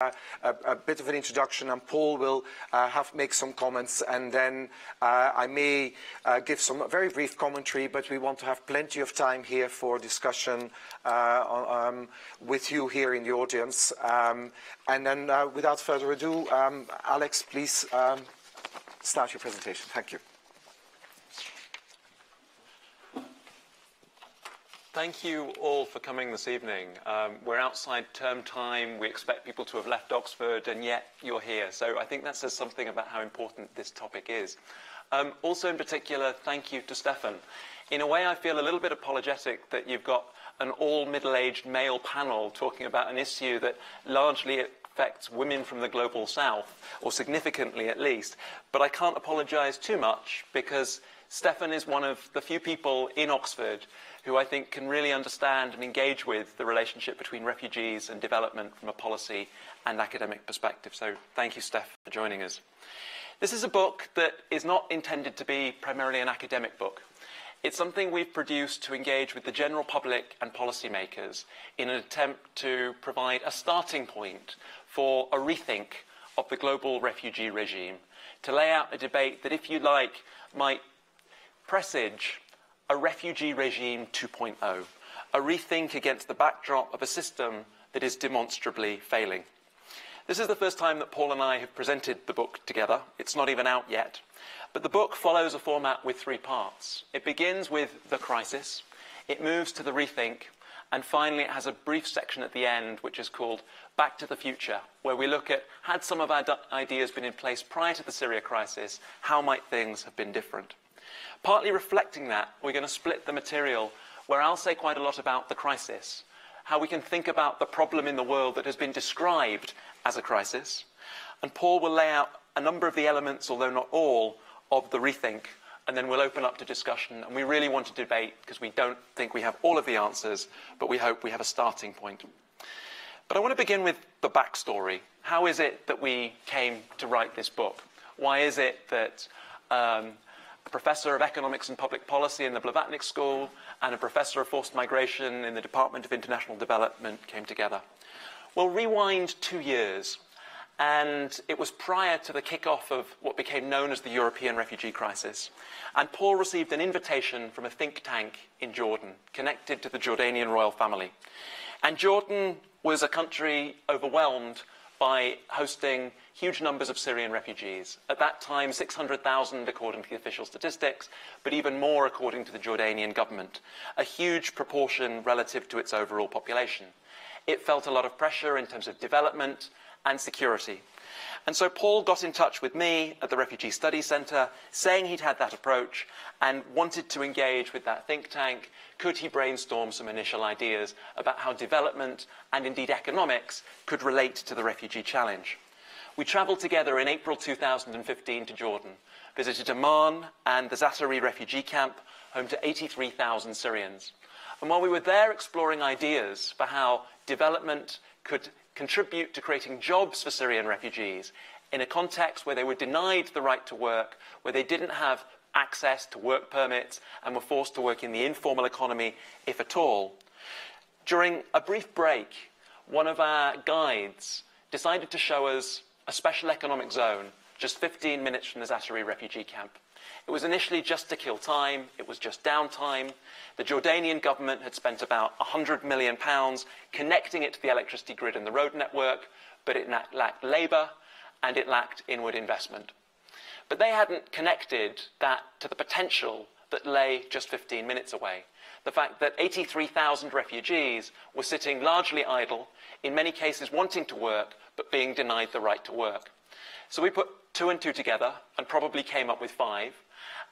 a, a, bit of an introduction and Paul will uh, have make some comments and then uh, I may uh, give some very brief commentary but we want to have plenty of time here for discussion uh, um, with you here in the audience um, and then uh, without further ado um, Alex please um, start your presentation. Thank you. Thank you all for coming this evening. Um, we're outside term time. We expect people to have left Oxford, and yet you're here. So I think that says something about how important this topic is. Um, also, in particular, thank you to Stefan. In a way, I feel a little bit apologetic that you've got an all middle-aged male panel talking about an issue that largely affects women from the global south, or significantly at least. But I can't apologize too much because Stefan is one of the few people in Oxford who I think can really understand and engage with the relationship between refugees and development from a policy and academic perspective. So thank you, Steph, for joining us. This is a book that is not intended to be primarily an academic book. It's something we've produced to engage with the general public and policymakers in an attempt to provide a starting point for a rethink of the global refugee regime, to lay out a debate that, if you like, might presage a refugee regime 2.0, a rethink against the backdrop of a system that is demonstrably failing. This is the first time that Paul and I have presented the book together. It's not even out yet. But the book follows a format with three parts. It begins with the crisis, it moves to the rethink, and finally it has a brief section at the end which is called Back to the Future, where we look at had some of our ideas been in place prior to the Syria crisis, how might things have been different? Partly reflecting that, we're going to split the material where I'll say quite a lot about the crisis, how we can think about the problem in the world that has been described as a crisis, and Paul will lay out a number of the elements, although not all, of the rethink, and then we'll open up to discussion. And we really want to debate because we don't think we have all of the answers, but we hope we have a starting point. But I want to begin with the backstory. How is it that we came to write this book? Why is it that um, a professor of economics and public policy in the Blavatnik School, and a professor of forced migration in the Department of International Development came together. Well, rewind two years, and it was prior to the kick-off of what became known as the European refugee crisis. And Paul received an invitation from a think tank in Jordan, connected to the Jordanian royal family. And Jordan was a country overwhelmed by hosting huge numbers of Syrian refugees. At that time, 600,000 according to the official statistics, but even more according to the Jordanian government. A huge proportion relative to its overall population. It felt a lot of pressure in terms of development and security. And so Paul got in touch with me at the Refugee Studies Centre, saying he'd had that approach and wanted to engage with that think tank. Could he brainstorm some initial ideas about how development and indeed economics could relate to the refugee challenge? We travelled together in April 2015 to Jordan, visited Amman and the Zaatari refugee camp, home to 83,000 Syrians. And while we were there exploring ideas for how development could contribute to creating jobs for Syrian refugees in a context where they were denied the right to work, where they didn't have access to work permits and were forced to work in the informal economy, if at all. During a brief break, one of our guides decided to show us a special economic zone just 15 minutes from the Zaatari refugee camp. It was initially just to kill time, it was just downtime. The Jordanian government had spent about £100 million connecting it to the electricity grid and the road network, but it lacked labour and it lacked inward investment. But they hadn't connected that to the potential that lay just 15 minutes away. The fact that 83,000 refugees were sitting largely idle, in many cases wanting to work, but being denied the right to work. So we put two and two together and probably came up with five.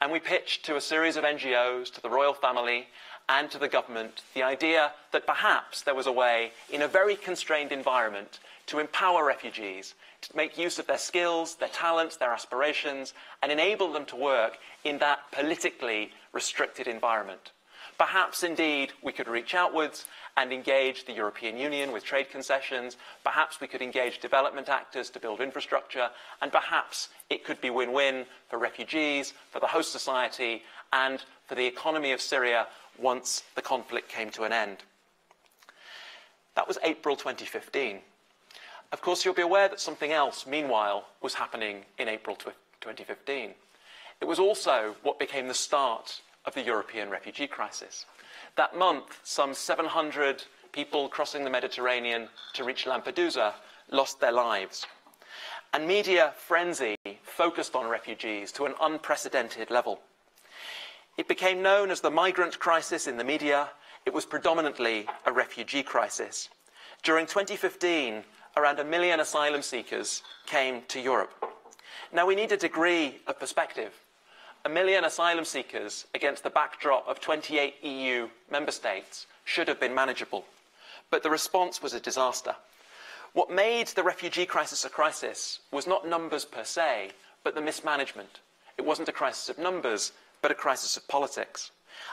And we pitched to a series of NGOs, to the royal family, and to the government the idea that perhaps there was a way, in a very constrained environment, to empower refugees, to make use of their skills, their talents, their aspirations, and enable them to work in that politically restricted environment. Perhaps indeed we could reach outwards and engage the European Union with trade concessions. Perhaps we could engage development actors to build infrastructure. And perhaps it could be win-win for refugees, for the host society, and for the economy of Syria once the conflict came to an end. That was April 2015. Of course, you'll be aware that something else, meanwhile, was happening in April 2015. It was also what became the start of the European refugee crisis. That month, some 700 people crossing the Mediterranean to reach Lampedusa lost their lives. And media frenzy focused on refugees to an unprecedented level. It became known as the migrant crisis in the media. It was predominantly a refugee crisis. During 2015, around a million asylum seekers came to Europe. Now, we need a degree of perspective. A million asylum seekers against the backdrop of 28 EU member states should have been manageable. But the response was a disaster. What made the refugee crisis a crisis was not numbers per se, but the mismanagement. It wasn't a crisis of numbers, but a crisis of politics.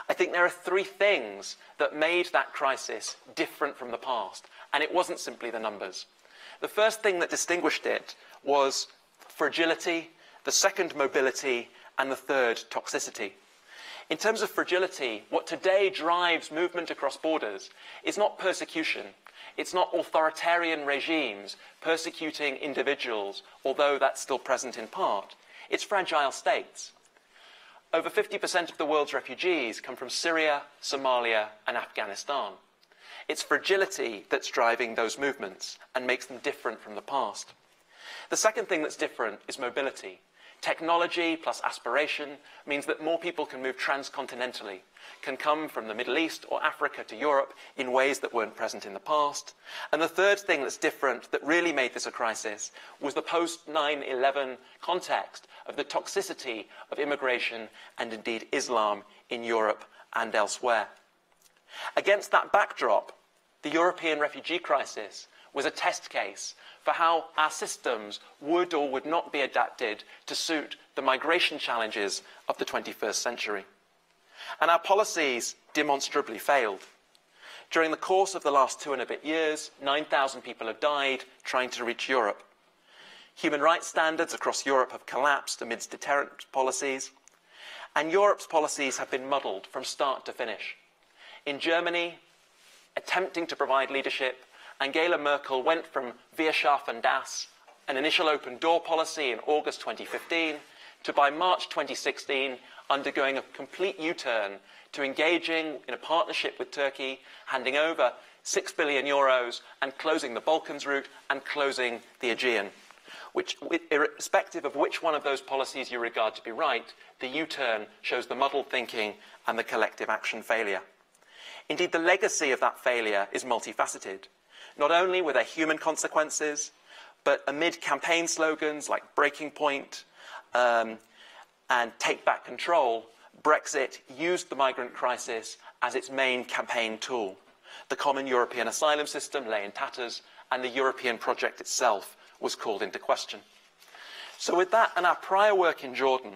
I think there are three things that made that crisis different from the past, and it wasn't simply the numbers. The first thing that distinguished it was fragility, the second, mobility, and the third, toxicity. In terms of fragility, what today drives movement across borders is not persecution. It's not authoritarian regimes persecuting individuals, although that's still present in part. It's fragile states. Over 50% of the world's refugees come from Syria, Somalia, and Afghanistan. It's fragility that's driving those movements and makes them different from the past. The second thing that's different is mobility. Technology plus aspiration means that more people can move transcontinentally, can come from the Middle East or Africa to Europe in ways that weren't present in the past. And the third thing that's different that really made this a crisis was the post 9 11 context of the toxicity of immigration and indeed Islam in Europe and elsewhere. Against that backdrop, the European refugee crisis was a test case for how our systems would or would not be adapted to suit the migration challenges of the 21st century. And our policies demonstrably failed. During the course of the last two and a bit years, 9,000 people have died trying to reach Europe. Human rights standards across Europe have collapsed amidst deterrent policies. And Europe's policies have been muddled from start to finish. In Germany, attempting to provide leadership, Angela Merkel went from Wir schaffen das, an initial open door policy in August 2015, to by March 2016 undergoing a complete U-turn to engaging in a partnership with Turkey, handing over 6 billion euros and closing the Balkans route and closing the Aegean. Which, irrespective of which one of those policies you regard to be right, the U-turn shows the muddled thinking and the collective action failure. Indeed, the legacy of that failure is multifaceted. Not only were there human consequences, but amid campaign slogans like Breaking Point um, and Take Back Control, Brexit used the migrant crisis as its main campaign tool. The common European asylum system lay in tatters, and the European project itself was called into question. So, with that and our prior work in Jordan,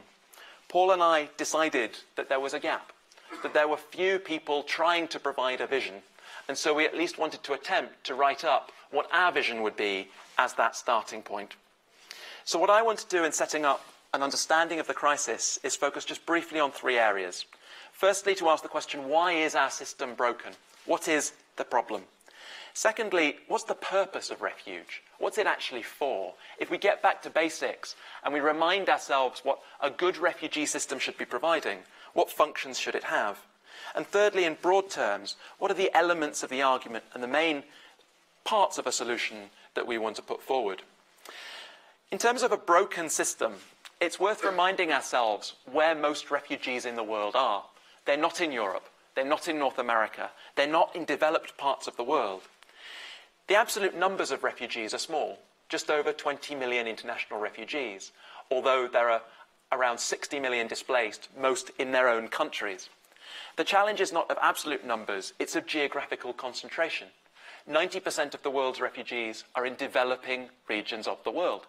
Paul and I decided that there was a gap that there were few people trying to provide a vision. And so we at least wanted to attempt to write up what our vision would be as that starting point. So, what I want to do in setting up an understanding of the crisis is focus just briefly on three areas. Firstly, to ask the question why is our system broken? What is the problem? Secondly, what's the purpose of refuge? What's it actually for? If we get back to basics and we remind ourselves what a good refugee system should be providing, what functions should it have? And thirdly, in broad terms, what are the elements of the argument and the main parts of a solution that we want to put forward? In terms of a broken system, it's worth reminding ourselves where most refugees in the world are. They're not in Europe. They're not in North America. They're not in developed parts of the world. The absolute numbers of refugees are small, just over 20 million international refugees, although there are around 60 million displaced, most in their own countries. The challenge is not of absolute numbers, it's of geographical concentration. 90% of the world's refugees are in developing regions of the world.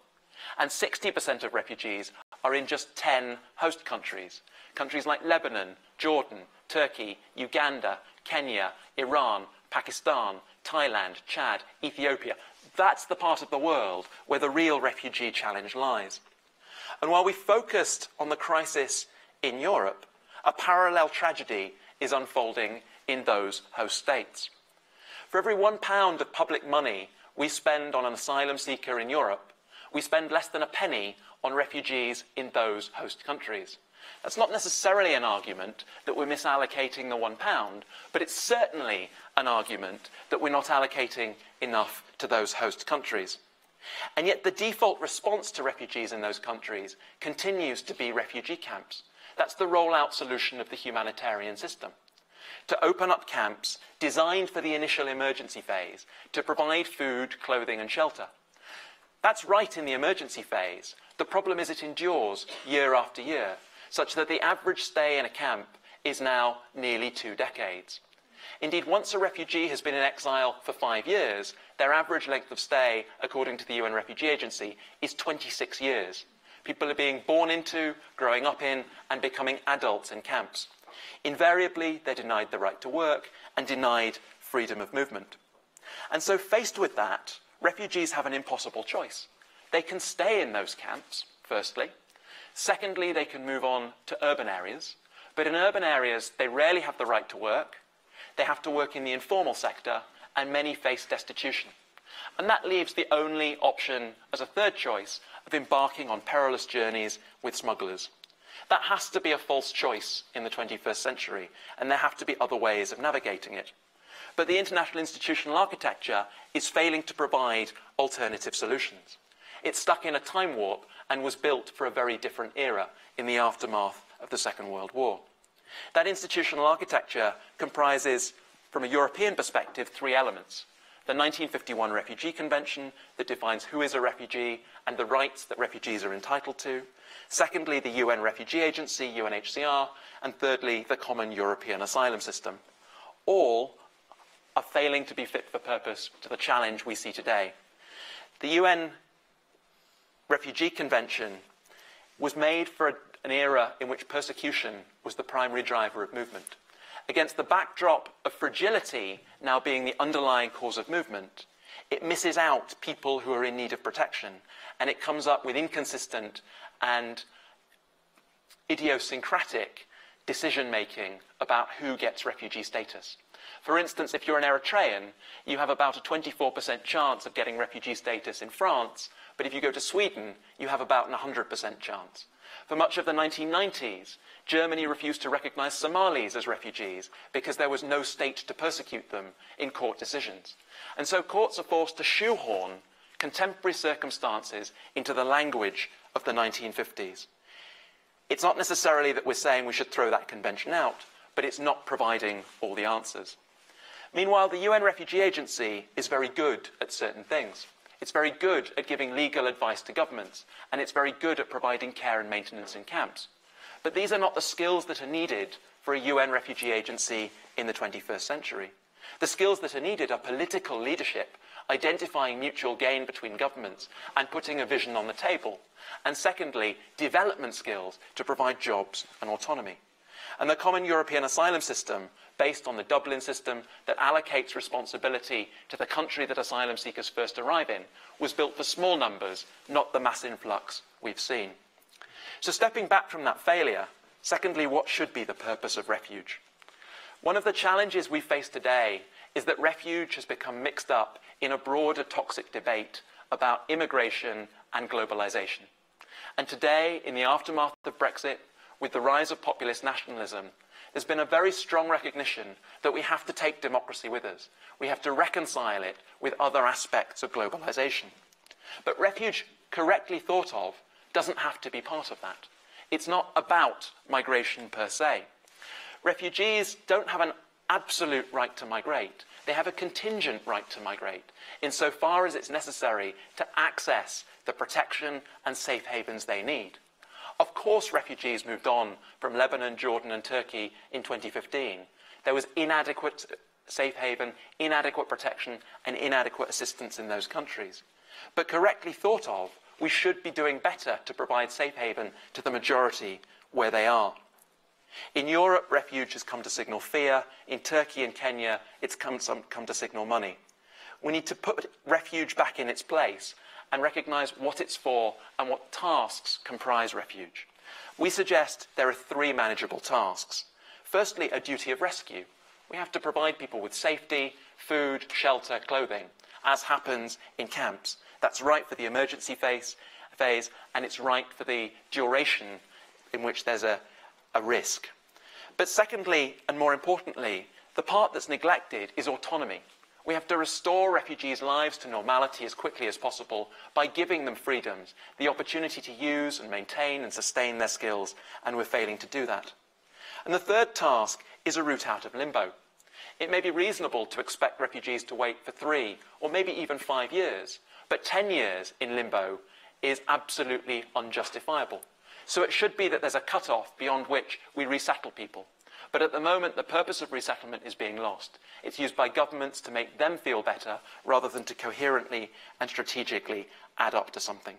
And 60% of refugees are in just 10 host countries. Countries like Lebanon, Jordan, Turkey, Uganda, Kenya, Iran, Pakistan, Thailand, Chad, Ethiopia. That's the part of the world where the real refugee challenge lies. And while we focused on the crisis in Europe, a parallel tragedy is unfolding in those host states. For every one pound of public money we spend on an asylum seeker in Europe, we spend less than a penny on refugees in those host countries. That's not necessarily an argument that we're misallocating the one pound, but it's certainly an argument that we're not allocating enough to those host countries. And yet the default response to refugees in those countries continues to be refugee camps. That's the rollout solution of the humanitarian system. To open up camps designed for the initial emergency phase to provide food, clothing, and shelter. That's right in the emergency phase. The problem is it endures year after year, such that the average stay in a camp is now nearly two decades. Indeed, once a refugee has been in exile for five years, their average length of stay, according to the UN Refugee Agency, is 26 years. People are being born into, growing up in, and becoming adults in camps. Invariably, they're denied the right to work and denied freedom of movement. And so, faced with that, refugees have an impossible choice. They can stay in those camps, firstly. Secondly, they can move on to urban areas. But in urban areas, they rarely have the right to work. They have to work in the informal sector, and many face destitution. And that leaves the only option as a third choice of embarking on perilous journeys with smugglers. That has to be a false choice in the 21st century, and there have to be other ways of navigating it. But the international institutional architecture is failing to provide alternative solutions. It's stuck in a time warp and was built for a very different era in the aftermath of the Second World War. That institutional architecture comprises, from a European perspective, three elements. The 1951 Refugee Convention that defines who is a refugee and the rights that refugees are entitled to. Secondly, the UN Refugee Agency, UNHCR. And thirdly, the Common European Asylum System. All are failing to be fit for purpose to the challenge we see today. The UN Refugee Convention was made for an era in which persecution was the primary driver of movement. Against the backdrop of fragility now being the underlying cause of movement, it misses out people who are in need of protection, and it comes up with inconsistent and idiosyncratic decision making about who gets refugee status. For instance, if you're an Eritrean, you have about a 24% chance of getting refugee status in France, but if you go to Sweden, you have about an 100% chance. For much of the 1990s, Germany refused to recognize Somalis as refugees because there was no state to persecute them in court decisions. And so courts are forced to shoehorn contemporary circumstances into the language of the 1950s. It's not necessarily that we're saying we should throw that convention out, but it's not providing all the answers. Meanwhile, the UN Refugee Agency is very good at certain things. It's very good at giving legal advice to governments, and it's very good at providing care and maintenance in camps. But these are not the skills that are needed for a UN refugee agency in the 21st century. The skills that are needed are political leadership, identifying mutual gain between governments, and putting a vision on the table. And secondly, development skills to provide jobs and autonomy. And the Common European Asylum System based on the Dublin system that allocates responsibility to the country that asylum seekers first arrive in, was built for small numbers, not the mass influx we've seen. So, stepping back from that failure, secondly, what should be the purpose of refuge? One of the challenges we face today is that refuge has become mixed up in a broader toxic debate about immigration and globalization. And today, in the aftermath of Brexit, with the rise of populist nationalism, there's been a very strong recognition that we have to take democracy with us. We have to reconcile it with other aspects of globalization. But refuge, correctly thought of, doesn't have to be part of that. It's not about migration per se. Refugees don't have an absolute right to migrate. They have a contingent right to migrate, insofar as it's necessary to access the protection and safe havens they need. Of course, refugees moved on from Lebanon, Jordan, and Turkey in 2015. There was inadequate safe haven, inadequate protection, and inadequate assistance in those countries. But correctly thought of, we should be doing better to provide safe haven to the majority where they are. In Europe, refuge has come to signal fear. In Turkey and Kenya, it's come, some, come to signal money. We need to put refuge back in its place and recognise what it's for and what tasks comprise refuge. We suggest there are three manageable tasks. Firstly, a duty of rescue. We have to provide people with safety, food, shelter, clothing. as happens in camps. That's right for the emergency phase, phase and it's right for the duration in which there's a, a risk. But secondly, and more importantly, the part that's neglected is autonomy. We have to restore refugees' lives to normality as quickly as possible by giving them freedoms, the opportunity to use and maintain and sustain their skills, and we're failing to do that. And the third task is a route out of limbo. It may be reasonable to expect refugees to wait for three or maybe even five years, but 10 years in limbo is absolutely unjustifiable. So it should be that there's a cut-off beyond which we resettle people. But at the moment, the purpose of resettlement is being lost. It's used by governments to make them feel better rather than to coherently and strategically add up to something.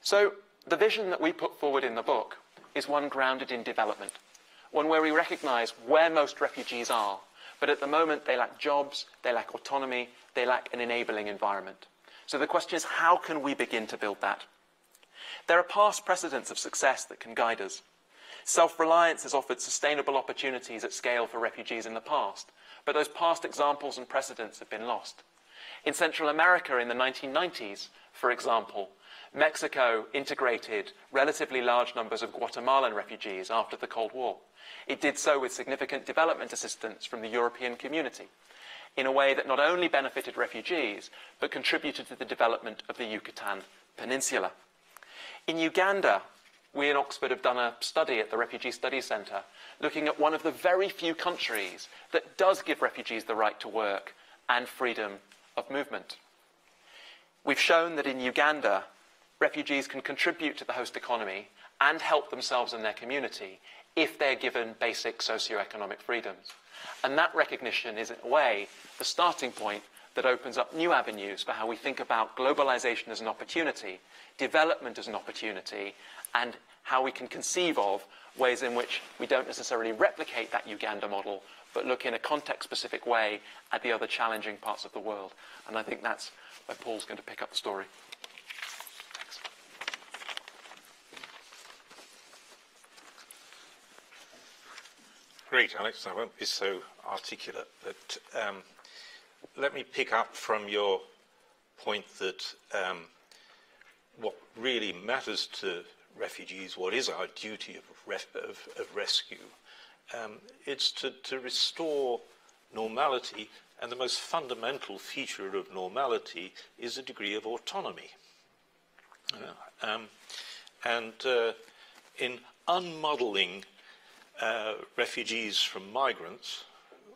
So the vision that we put forward in the book is one grounded in development, one where we recognize where most refugees are, but at the moment they lack jobs, they lack autonomy, they lack an enabling environment. So the question is, how can we begin to build that? There are past precedents of success that can guide us. Self-reliance has offered sustainable opportunities at scale for refugees in the past, but those past examples and precedents have been lost. In Central America in the 1990s, for example, Mexico integrated relatively large numbers of Guatemalan refugees after the Cold War. It did so with significant development assistance from the European community in a way that not only benefited refugees, but contributed to the development of the Yucatan Peninsula. In Uganda, we in Oxford have done a study at the Refugee Studies Centre looking at one of the very few countries that does give refugees the right to work and freedom of movement. We've shown that in Uganda, refugees can contribute to the host economy and help themselves and their community if they're given basic socio-economic freedoms. And that recognition is, in a way, the starting point that opens up new avenues for how we think about globalization as an opportunity, development as an opportunity, and how we can conceive of ways in which we don't necessarily replicate that Uganda model, but look in a context-specific way at the other challenging parts of the world. And I think that's where Paul's going to pick up the story. Thanks. Great, Alex. I won't be so articulate, but um, let me pick up from your point that um, what really matters to refugees, what is our duty of, of, of rescue? Um, it's to, to restore normality, and the most fundamental feature of normality is a degree of autonomy. Uh, um, and uh, in unmodeling uh, refugees from migrants,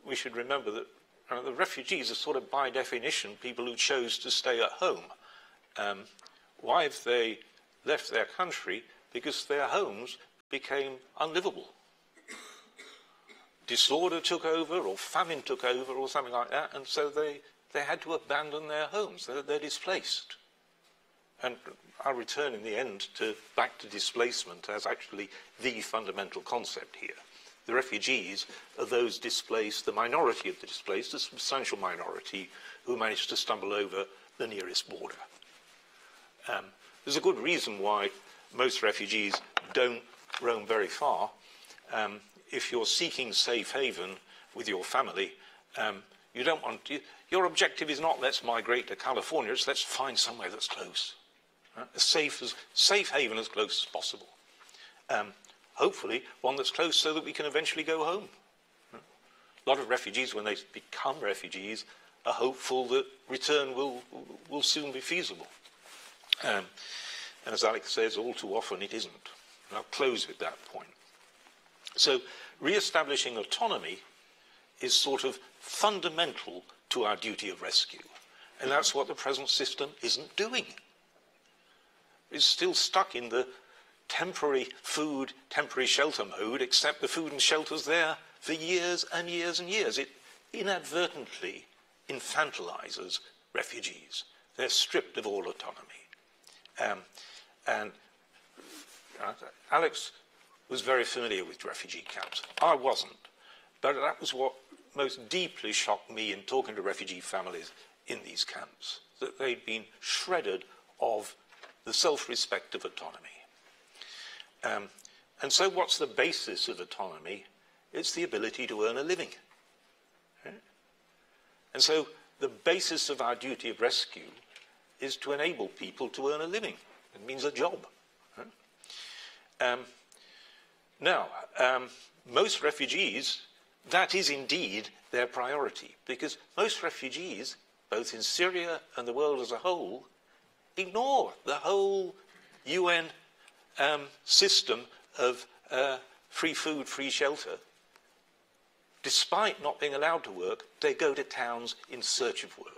we should remember that uh, the refugees are sort of by definition people who chose to stay at home. Um, why have they left their country? Because their homes became unlivable. Disorder took over, or famine took over, or something like that, and so they, they had to abandon their homes. They're, they're displaced. And I'll return in the end to back to displacement as actually the fundamental concept here. The refugees are those displaced, the minority of the displaced, a substantial minority, who managed to stumble over the nearest border. Um, there's a good reason why most refugees don't roam very far. Um, if you're seeking safe haven with your family, um, you don't want your objective is not let's migrate to California, it's let's find somewhere that's close. Right? As safe as safe haven as close as possible. Hopefully one that's close so that we can eventually go home. A lot of refugees, when they become refugees, are hopeful that return will, will soon be feasible. Um, and as Alex says, all too often it isn't. And I'll close with that point. So re-establishing autonomy is sort of fundamental to our duty of rescue. And that's what the present system isn't doing. It's still stuck in the temporary food, temporary shelter mode, except the food and shelter's there for years and years and years. It inadvertently infantilizes refugees. They're stripped of all autonomy. Um, and uh, Alex was very familiar with refugee camps. I wasn't. But that was what most deeply shocked me in talking to refugee families in these camps, that they'd been shredded of the self-respect of autonomy. Um, and so what's the basis of autonomy? It's the ability to earn a living. Right? And so the basis of our duty of rescue is to enable people to earn a living. It means a job. Um, now, um, most refugees, that is indeed their priority, because most refugees, both in Syria and the world as a whole, ignore the whole UN um, system of uh, free food, free shelter. Despite not being allowed to work, they go to towns in search of work.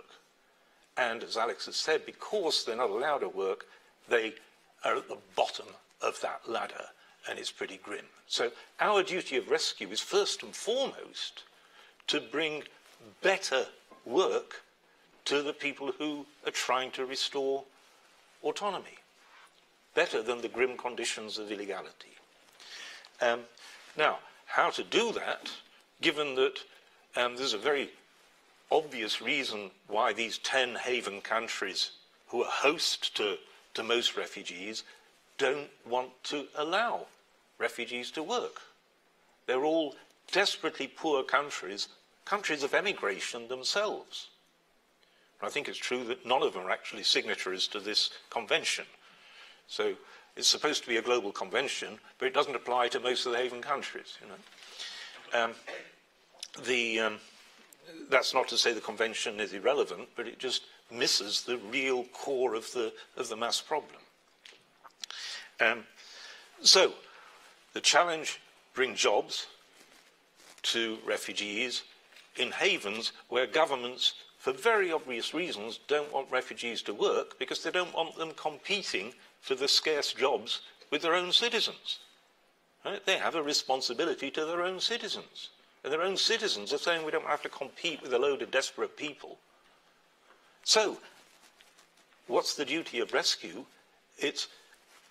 And as Alex has said, because they're not allowed to work, they are at the bottom of that ladder, and it's pretty grim. So our duty of rescue is first and foremost to bring better work to the people who are trying to restore autonomy, better than the grim conditions of illegality. Um, now, how to do that, given that um, there's a very obvious reason why these 10 haven countries who are host to, to most refugees don't want to allow refugees to work. They're all desperately poor countries, countries of emigration themselves. I think it's true that none of them are actually signatories to this convention. So it's supposed to be a global convention, but it doesn't apply to most of the haven countries. You know? Um, the, um, that's not to say the convention is irrelevant, but it just misses the real core of the, of the mass problem. Um, so, the challenge bring jobs to refugees in havens where governments, for very obvious reasons, don't want refugees to work because they don't want them competing for the scarce jobs with their own citizens. Right? They have a responsibility to their own citizens. And their own citizens are saying we don't have to compete with a load of desperate people. So, what's the duty of rescue? It's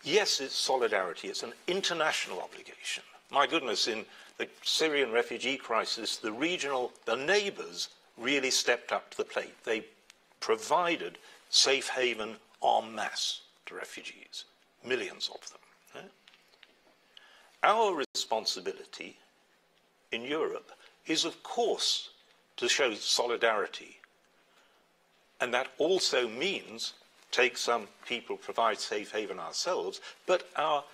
yes, it's solidarity, it's an international obligation. My goodness, in the Syrian refugee crisis, the regional, the neighbours really stepped up to the plate. They provided safe haven en masse to refugees, millions of them. Our responsibility in Europe is, of course, to show solidarity. And that also means take some people, provide safe haven ourselves, but our,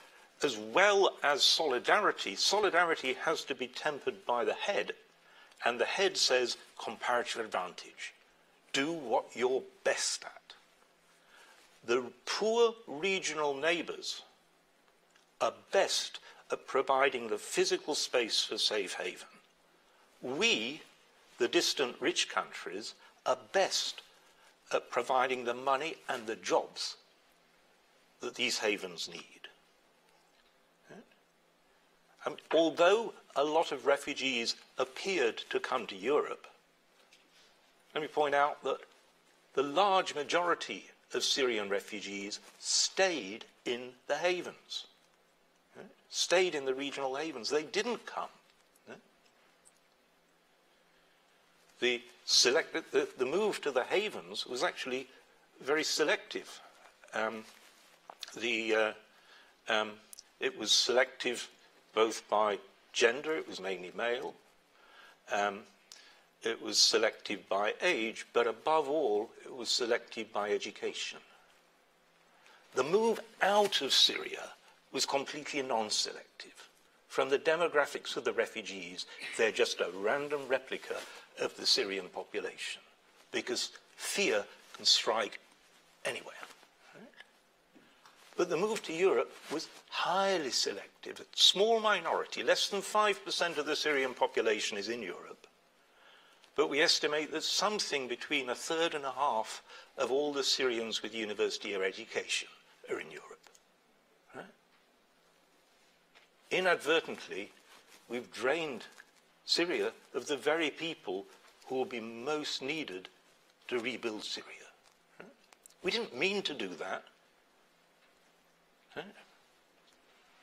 as well as solidarity, solidarity has to be tempered by the head, and the head says comparative advantage. Do what you're best at. The poor regional neighbours are best at providing the physical space for safe haven. We, the distant rich countries, are best at providing the money and the jobs that these havens need. Um, although a lot of refugees appeared to come to Europe, let me point out that the large majority of Syrian refugees stayed in the havens, stayed in the regional havens. They didn't come. The select, the, the, move to the havens was actually very selective. Um, the, uh, um, it was selective both by gender, it was mainly male, um, it was selective by age, but above all, it was selective by education. The move out of Syria was completely non-selective. From the demographics of the refugees, they're just a random replica of the Syrian population because fear can strike anywhere. But the move to Europe was highly selective. A small minority, less than 5% of the Syrian population is in Europe. But we estimate that something between a third and a half of all the Syrians with university or education are in Europe. Right? Inadvertently, we've drained Syria of the very people who will be most needed to rebuild Syria. We didn't mean to do that.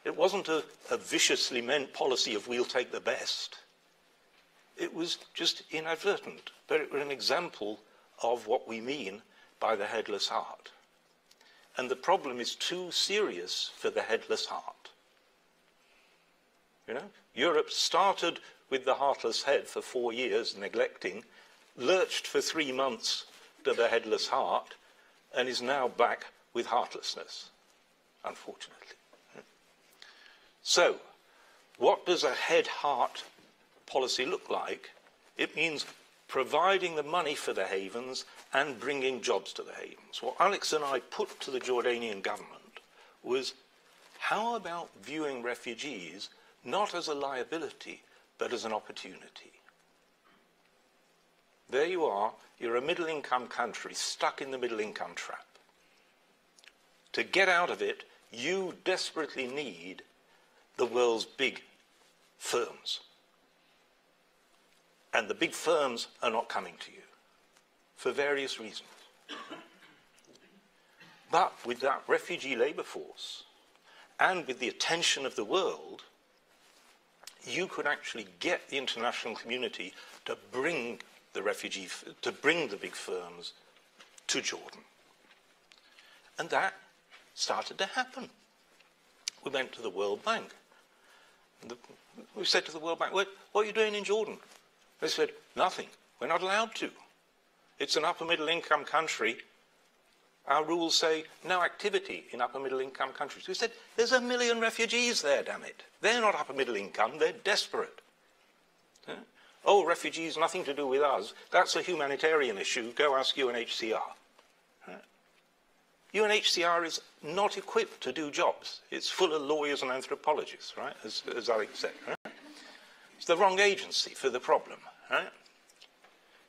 It wasn't a, a viciously meant policy of we'll take the best. It was just inadvertent, but it was an example of what we mean by the headless heart. And the problem is too serious for the headless heart. You know, Europe started with the heartless head for four years, neglecting lurched for three months to the headless heart, and is now back with heartlessness, unfortunately. So, what does a head heart policy look like? It means providing the money for the havens and bringing jobs to the havens. What Alex and I put to the Jordanian government was how about viewing refugees not as a liability, but as an opportunity? There you are, you're a middle income country stuck in the middle income trap. To get out of it, you desperately need the world's big firms. And the big firms are not coming to you for various reasons. But with that refugee labour force and with the attention of the world, you could actually get the international community to bring the refugee, to bring the big firms to Jordan. And that started to happen. We went to the World Bank. The, we said to the World Bank, what, what are you doing in Jordan? They said, nothing. We're not allowed to. It's an upper middle income country. Our rules say no activity in upper middle income countries. We said, there's a million refugees there, damn it. They're not upper middle income, they're desperate. Oh, refugees, nothing to do with us. That's a humanitarian issue. Go ask UNHCR. UNHCR is not equipped to do jobs. It's full of lawyers and anthropologists, right? As, as Alex said. The wrong agency for the problem, right?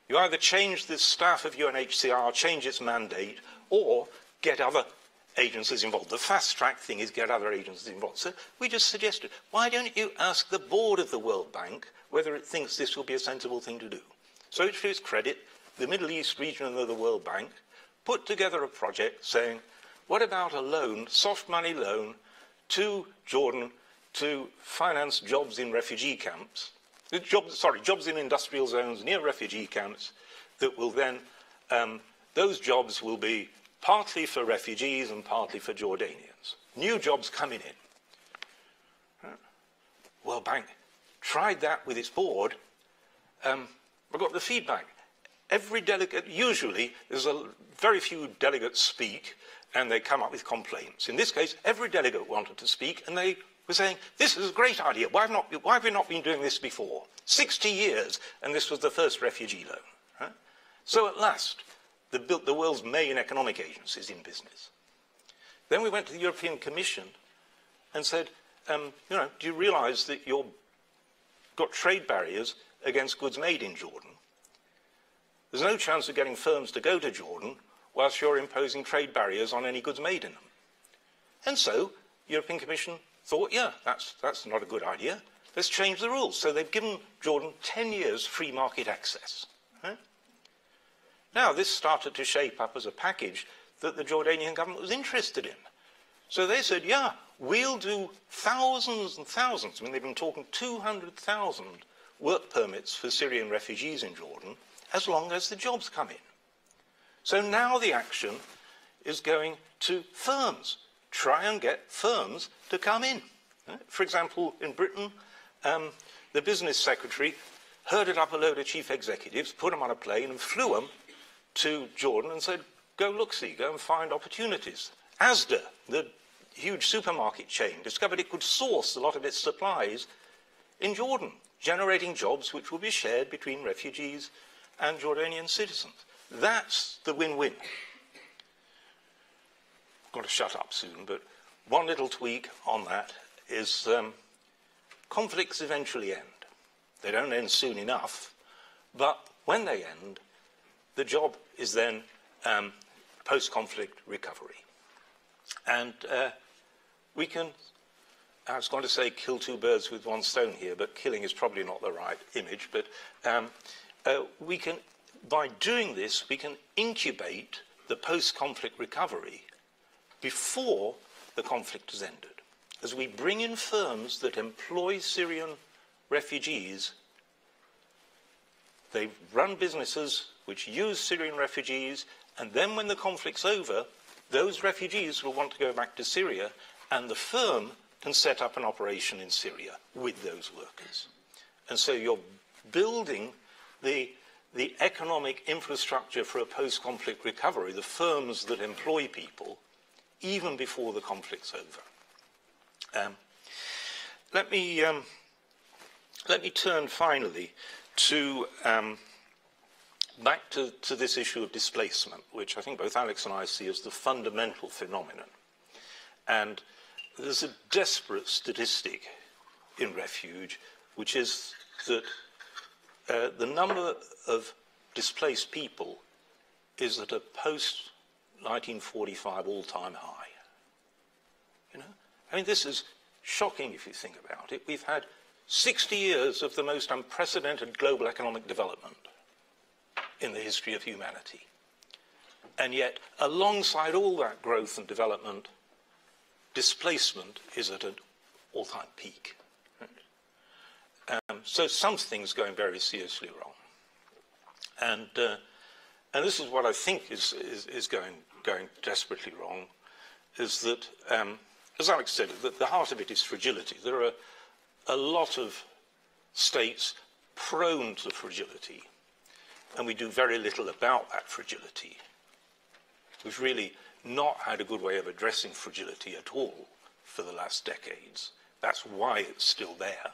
You either change the staff of UNHCR, change its mandate, or get other agencies involved. The fast track thing is get other agencies involved. So we just suggested, why don't you ask the board of the World Bank whether it thinks this will be a sensible thing to do? So to its credit, the Middle East region of the World Bank put together a project saying, what about a loan, soft money loan, to Jordan to finance jobs in refugee camps, jobs, sorry, jobs in industrial zones near refugee camps that will then, um, those jobs will be partly for refugees and partly for Jordanians. New jobs coming in. World Bank tried that with its board. Um, I got the feedback every delegate, usually there's a very few delegates speak and they come up with complaints. In this case, every delegate wanted to speak and they were saying, this is a great idea. Why have, not, why have we not been doing this before? 60 years and this was the first refugee loan. Right? So at last, the, the world's main economic agency is in business. Then we went to the European Commission and said, um, you know, do you realize that you've got trade barriers against goods made in Jordan? There's no chance of getting firms to go to Jordan whilst you're imposing trade barriers on any goods made in them. And so, European Commission thought, yeah, that's, that's not a good idea. Let's change the rules. So they've given Jordan 10 years free market access. Now, this started to shape up as a package that the Jordanian government was interested in. So they said, yeah, we'll do thousands and thousands. I mean, they've been talking 200,000 work permits for Syrian refugees in Jordan as long as the jobs come in. So now the action is going to firms. Try and get firms to come in. For example, in Britain, um, the business secretary herded up a load of chief executives, put them on a plane and flew them to Jordan and said, go look see, go and find opportunities. Asda, the huge supermarket chain, discovered it could source a lot of its supplies in Jordan, generating jobs which will be shared between refugees and Jordanian citizens. That's the win-win. I've got to shut up soon, but one little tweak on that is um, conflicts eventually end. They don't end soon enough, but when they end, the job is then um, post-conflict recovery. And uh, we can, I was going to say kill two birds with one stone here, but killing is probably not the right image, but um, uh, we can, by doing this, we can incubate the post-conflict recovery before the conflict has ended. As we bring in firms that employ Syrian refugees, they run businesses which use Syrian refugees, and then when the conflict's over, those refugees will want to go back to Syria, and the firm can set up an operation in Syria with those workers. And so you're building the the economic infrastructure for a post-conflict recovery, the firms that employ people, even before the conflict's over. Um, let me um, let me turn finally to um, back to, to, this issue of displacement, which I think both Alex and I see as the fundamental phenomenon. And there's a desperate statistic in refuge, which is that uh, the number of displaced people is at a post 1945 all time high. You know? I mean, this is shocking if you think about it. We've had 60 years of the most unprecedented global economic development in the history of humanity. And yet, alongside all that growth and development, displacement is at an all time peak. Um, so something's going very seriously wrong. And, uh, and this is what I think is, is, is going, going desperately wrong, is that, um, as Alex said, that the heart of it is fragility. There are a lot of states prone to fragility, and we do very little about that fragility. We've really not had a good way of addressing fragility at all for the last decades. That's why it's still there.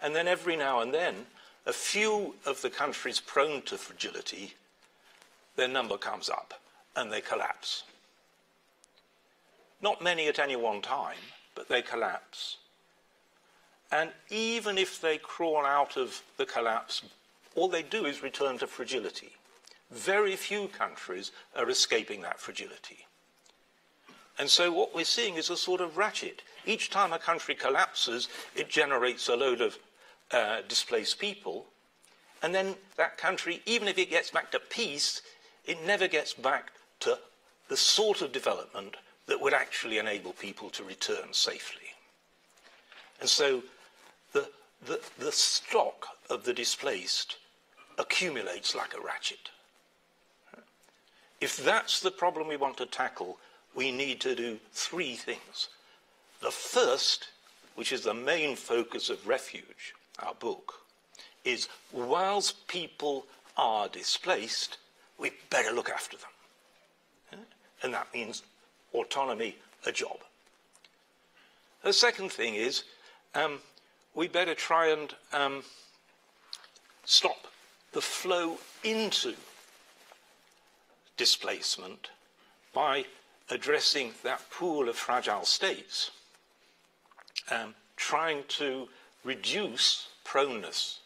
And then every now and then, a few of the countries prone to fragility, their number comes up and they collapse. Not many at any one time, but they collapse. And even if they crawl out of the collapse, all they do is return to fragility. Very few countries are escaping that fragility. And so what we're seeing is a sort of ratchet. Each time a country collapses, it generates a load of uh, displaced people. And then that country, even if it gets back to peace, it never gets back to the sort of development that would actually enable people to return safely. And so the, the, the stock of the displaced accumulates like a ratchet. If that's the problem we want to tackle, we need to do three things. The first, which is the main focus of refuge, our book, is whilst people are displaced, we better look after them. And that means autonomy, a job. The second thing is um, we better try and um, stop the flow into displacement by addressing that pool of fragile states, um, trying to reduce proneness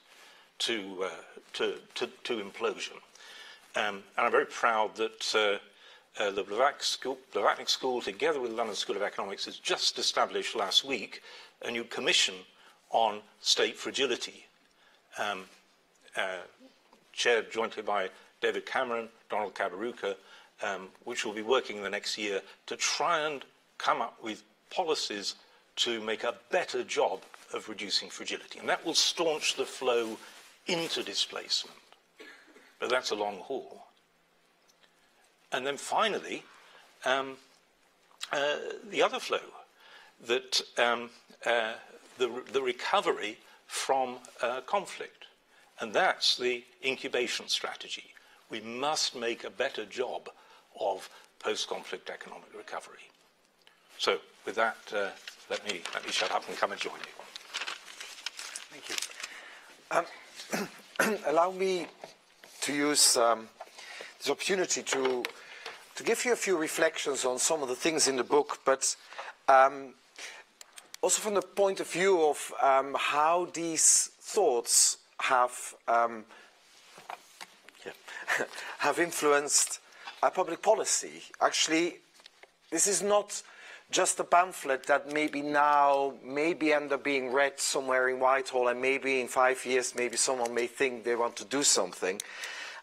to, uh, to, to, to, implosion. Um, and I'm very proud that uh, uh, the Blavatnik School, Blavatnik School, together with the London School of Economics, has just established last week a new commission on state fragility, um, uh, chaired jointly by David Cameron, Donald Kaberuka, um, which will be working in the next year to try and come up with policies to make a better job of reducing fragility. And that will staunch the flow into displacement. But that's a long haul. And then finally, um, uh, the other flow, that um, uh, the, the, recovery from uh, conflict. And that's the incubation strategy. We must make a better job of post-conflict economic recovery. So with that, uh, let, me, let me shut up and come and join you. Thank you. Um, allow me to use um, this opportunity to, to give you a few reflections on some of the things in the book, but um, also from the point of view of um, how these thoughts have um, have influenced our public policy. Actually, this is not just a pamphlet that maybe now maybe end up being read somewhere in Whitehall and maybe in five years maybe someone may think they want to do something.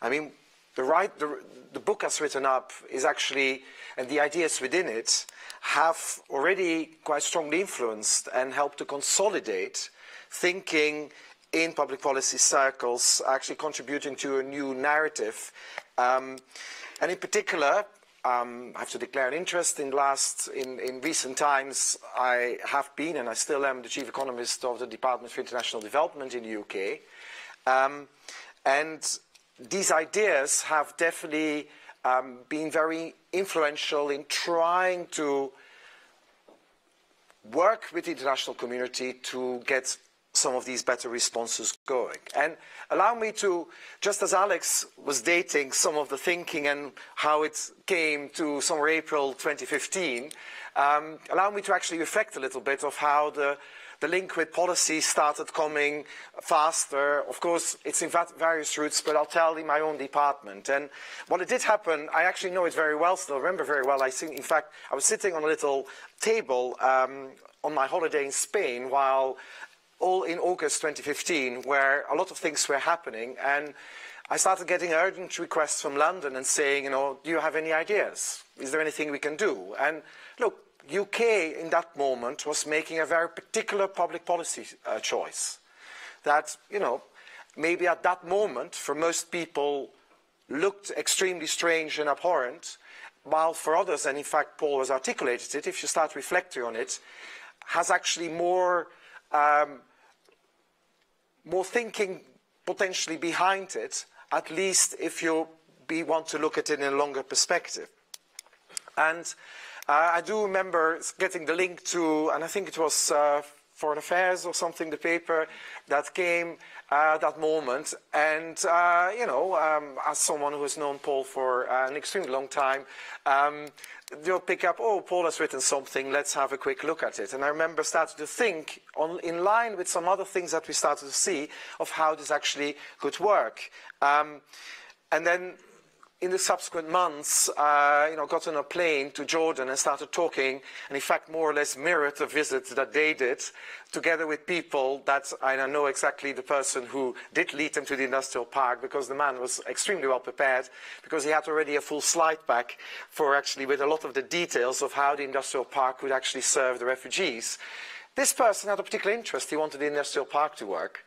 I mean, the, right, the, the book as written up is actually, and the ideas within it have already quite strongly influenced and helped to consolidate thinking in public policy circles, actually contributing to a new narrative. Um, and in particular, um, I have to declare an interest in last in, in, recent times. I have been and I still am the chief economist of the Department for International Development in the UK, um, and these ideas have definitely um, been very influential in trying to work with the international community to get some of these better responses going. And allow me to, just as Alex was dating some of the thinking and how it came to somewhere April 2015, um, allow me to actually reflect a little bit of how the, the link with policy started coming faster. Of course, it's in various routes, but I'll tell in my own department. And what it did happen, I actually know it very well, still remember very well. I think, in fact, I was sitting on a little table um, on my holiday in Spain while all in August 2015, where a lot of things were happening. And I started getting urgent requests from London and saying, you know, do you have any ideas? Is there anything we can do? And look, UK in that moment was making a very particular public policy uh, choice that, you know, maybe at that moment for most people looked extremely strange and abhorrent, while for others, and in fact Paul has articulated it, if you start reflecting on it, has actually more um, more thinking potentially behind it, at least if you be, want to look at it in a longer perspective. And uh, I do remember getting the link to, and I think it was uh, Foreign Affairs or something, the paper that came uh, that moment. And, uh, you know, um, as someone who has known Paul for uh, an extremely long time, um, they'll pick up, oh, Paul has written something, let's have a quick look at it. And I remember starting to think, on, in line with some other things that we started to see, of how this actually could work. Um, and then in the subsequent months, uh, you know, got on a plane to Jordan and started talking, and in fact, more or less mirrored the visit that they did, together with people that I know exactly the person who did lead them to the industrial park, because the man was extremely well prepared, because he had already a full slide pack for actually with a lot of the details of how the industrial park would actually serve the refugees. This person had a particular interest. He wanted the industrial park to work.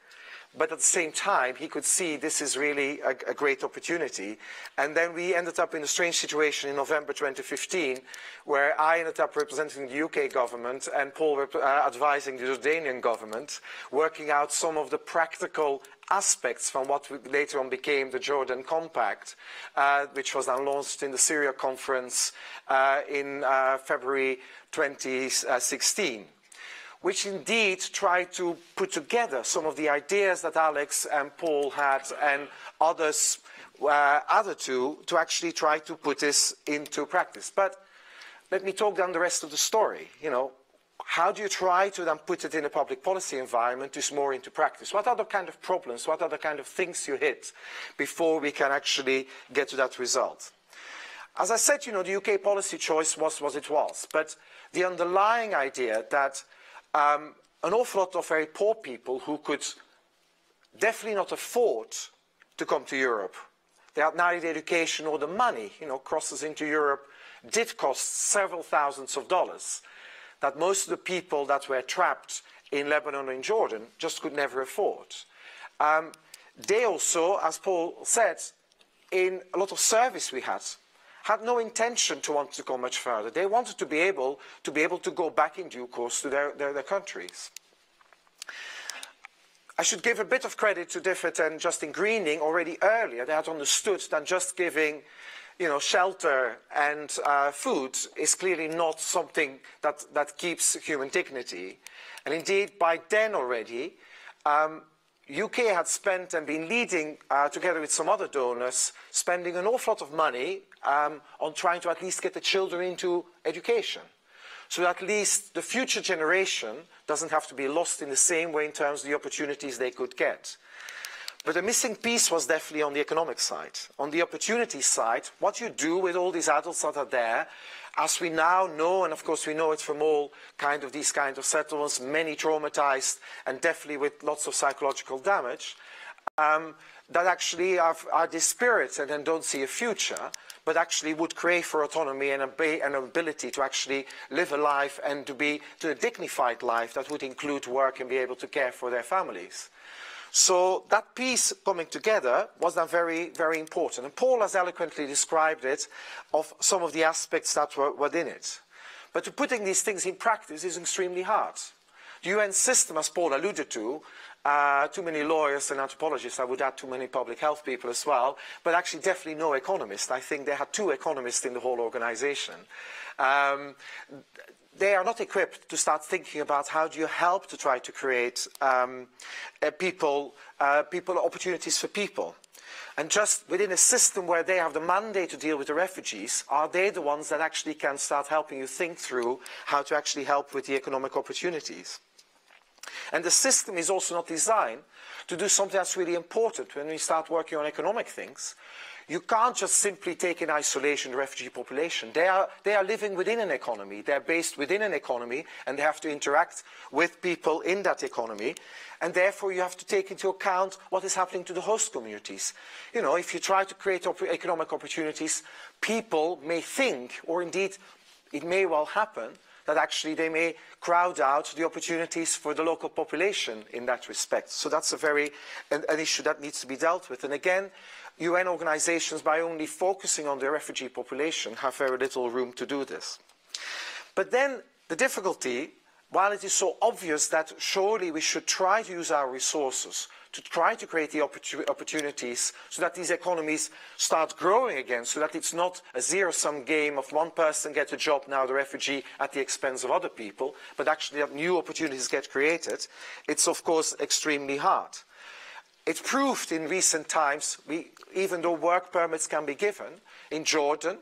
But at the same time, he could see this is really a, a, great opportunity. And then we ended up in a strange situation in November 2015, where I ended up representing the UK government and Paul uh, advising the Jordanian government, working out some of the practical aspects from what later on became the Jordan Compact, uh, which was then launched in the Syria conference uh, in uh, February 2016 which indeed tried to put together some of the ideas that Alex and Paul had and others uh, added to, to actually try to put this into practice. But let me talk down the rest of the story. You know, how do you try to then put it in a public policy environment is more into practice? What are the kind of problems, what are the kind of things you hit before we can actually get to that result? As I said, you know, the UK policy choice was what it was, but the underlying idea that um, an awful lot of very poor people who could definitely not afford to come to Europe. They had neither the education or the money. You know, crosses into Europe did cost several thousands of dollars that most of the people that were trapped in Lebanon and Jordan just could never afford. Um, they also, as Paul said, in a lot of service we had, had no intention to want to go much further. They wanted to be able to be able to go back in due course to their, their, their countries. I should give a bit of credit to DFID and Justine Greening already earlier. They had understood that just giving you know, shelter and uh, food is clearly not something that, that keeps human dignity. And indeed, by then already, um, UK had spent and been leading, uh, together with some other donors, spending an awful lot of money um, on trying to at least get the children into education. So at least the future generation doesn't have to be lost in the same way in terms of the opportunities they could get. But the missing piece was definitely on the economic side. On the opportunity side, what you do with all these adults that are there, as we now know, and of course we know it from all kind of these kind of settlements, many traumatized and definitely with lots of psychological damage, um, that actually are, are dispirited and don't see a future, but actually would crave for autonomy and an ability to actually live a life and to be to a dignified life that would include work and be able to care for their families. So that piece coming together was then very, very important. And Paul has eloquently described it of some of the aspects that were within it. But putting these things in practice is extremely hard. The UN system, as Paul alluded to, uh, too many lawyers and anthropologists, I would add too many public health people as well, but actually definitely no economists. I think they had two economists in the whole organization. Um, they are not equipped to start thinking about how do you help to try to create um, uh, people, uh, people opportunities for people. And just within a system where they have the mandate to deal with the refugees, are they the ones that actually can start helping you think through how to actually help with the economic opportunities? And the system is also not designed to do something that's really important when we start working on economic things. You can't just simply take in isolation the refugee population. They are, they are living within an economy. They're based within an economy and they have to interact with people in that economy. And therefore you have to take into account what is happening to the host communities. You know, if you try to create op economic opportunities, people may think, or indeed it may well happen, that actually they may crowd out the opportunities for the local population in that respect. So that's a very, an, an issue that needs to be dealt with. And again, UN organizations, by only focusing on the refugee population, have very little room to do this. But then the difficulty, while it is so obvious that surely we should try to use our resources to try to create the opportunities so that these economies start growing again, so that it's not a zero-sum game of one person gets a job, now the refugee, at the expense of other people, but actually that new opportunities get created, it's of course extremely hard. It's proved in recent times, we, even though work permits can be given, in Jordan,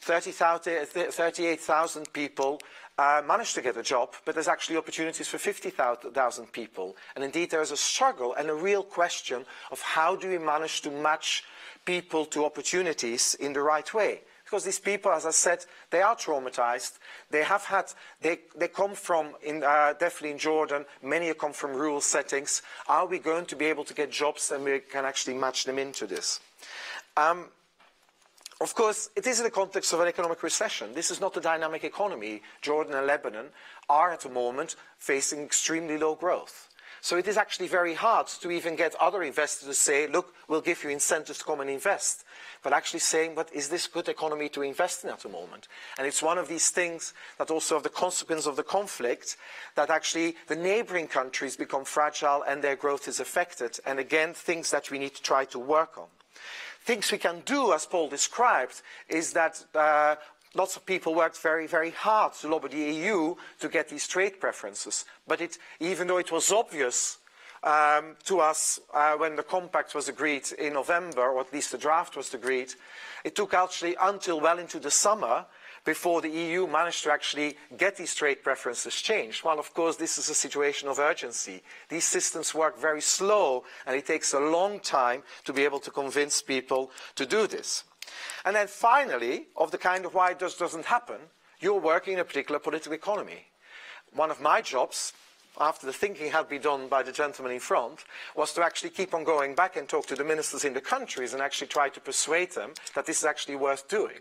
38,000 people uh, managed to get a job, but there's actually opportunities for 50,000 people. And indeed, there is a struggle and a real question of how do we manage to match people to opportunities in the right way. Because these people, as I said, they are traumatized. They have had, they, they come from, in, uh, definitely in Jordan, many come from rural settings. Are we going to be able to get jobs and we can actually match them into this? Um, of course, it is in the context of an economic recession. This is not a dynamic economy. Jordan and Lebanon are at the moment facing extremely low growth. So it is actually very hard to even get other investors to say, look, we'll give you incentives to come and invest. But actually saying, but is this good economy to invest in at the moment? And it's one of these things that also have the consequence of the conflict, that actually the neighboring countries become fragile and their growth is affected. And again, things that we need to try to work on. Things we can do, as Paul described, is that uh, lots of people worked very, very hard to lobby the EU to get these trade preferences. But it, even though it was obvious um, to us uh, when the compact was agreed in November, or at least the draft was agreed, it took actually until well into the summer before the EU managed to actually get these trade preferences changed. Well, of course, this is a situation of urgency. These systems work very slow, and it takes a long time to be able to convince people to do this. And then finally, of the kind of why it just doesn't happen, you're working in a particular political economy. One of my jobs, after the thinking had been done by the gentleman in front, was to actually keep on going back and talk to the ministers in the countries and actually try to persuade them that this is actually worth doing.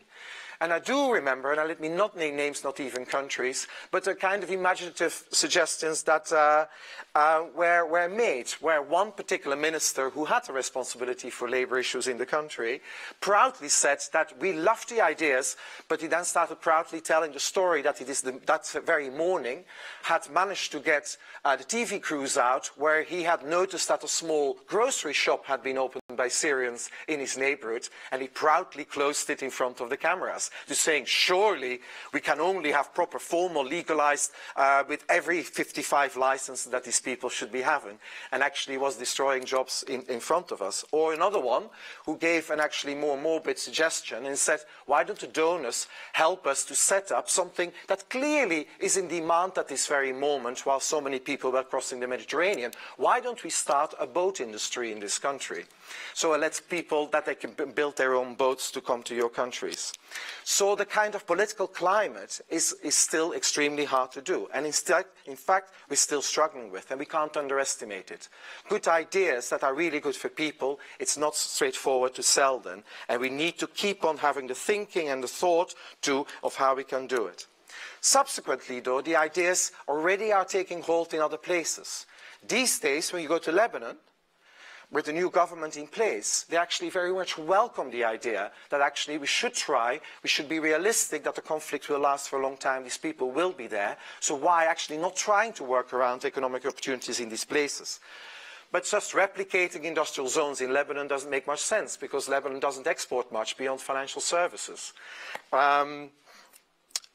And I do remember, and let me not name names, not even countries, but the kind of imaginative suggestions that uh, uh, were, were made, where one particular minister who had the responsibility for labor issues in the country proudly said that we love the ideas, but he then started proudly telling the story that it is the, that very morning had managed to get uh, the TV crews out where he had noticed that a small grocery shop had been opened by Syrians in his neighborhood, and he proudly closed it in front of the cameras, to saying, surely we can only have proper formal legalized uh, with every 55 licenses that these people should be having, and actually was destroying jobs in, in front of us. Or another one who gave an actually more morbid suggestion and said, why don't the donors help us to set up something that clearly is in demand at this very moment while so many people were crossing the Mediterranean? Why don't we start a boat industry in this country? So it lets people that they can build their own boats to come to your countries. So the kind of political climate is, is still extremely hard to do. And instead, in fact, we're still struggling with, and we can't underestimate it. Good ideas that are really good for people, it's not straightforward to sell them. And we need to keep on having the thinking and the thought, too, of how we can do it. Subsequently, though, the ideas already are taking hold in other places. These days, when you go to Lebanon, with the new government in place, they actually very much welcome the idea that actually we should try, we should be realistic that the conflict will last for a long time, these people will be there, so why actually not trying to work around economic opportunities in these places? But just replicating industrial zones in Lebanon doesn't make much sense because Lebanon doesn't export much beyond financial services. Um,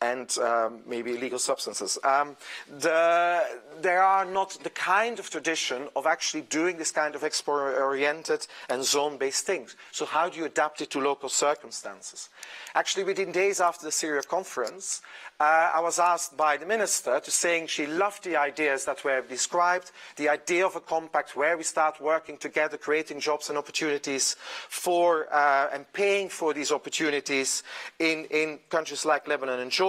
and um, maybe illegal substances. Um, the, there are not the kind of tradition of actually doing this kind of export-oriented and zone-based things. So how do you adapt it to local circumstances? Actually, within days after the Syria conference, uh, I was asked by the minister to saying she loved the ideas that were described, the idea of a compact where we start working together, creating jobs and opportunities for uh, and paying for these opportunities in, in countries like Lebanon and Jordan.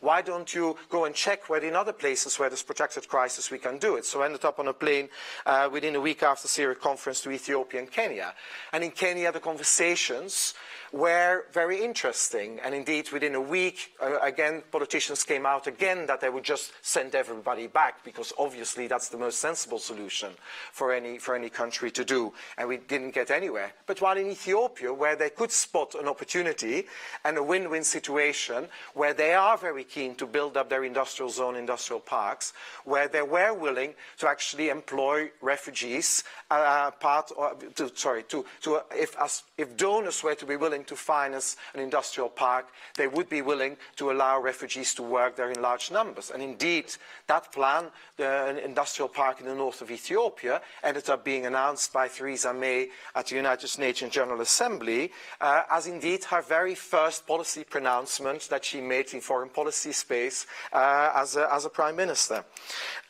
Why don't you go and check where in other places where there's protracted crisis we can do it? So I ended up on a plane uh, within a week after the Syria conference to Ethiopia and Kenya. And in Kenya, the conversations were very interesting. And indeed, within a week, uh, again, politicians came out again that they would just send everybody back because obviously that's the most sensible solution for any, for any country to do. And we didn't get anywhere. But while in Ethiopia, where they could spot an opportunity and a win-win situation, where they are very keen to build up their industrial zone, industrial parks, where they were willing to actually employ refugees, uh, part, or, to, sorry, to, to if, as, if donors were to be willing willing to finance an industrial park, they would be willing to allow refugees to work there in large numbers. And indeed, that plan, the industrial park in the north of Ethiopia, ended up being announced by Theresa May at the United Nations General Assembly uh, as indeed her very first policy pronouncement that she made in foreign policy space uh, as, a, as, a, prime minister.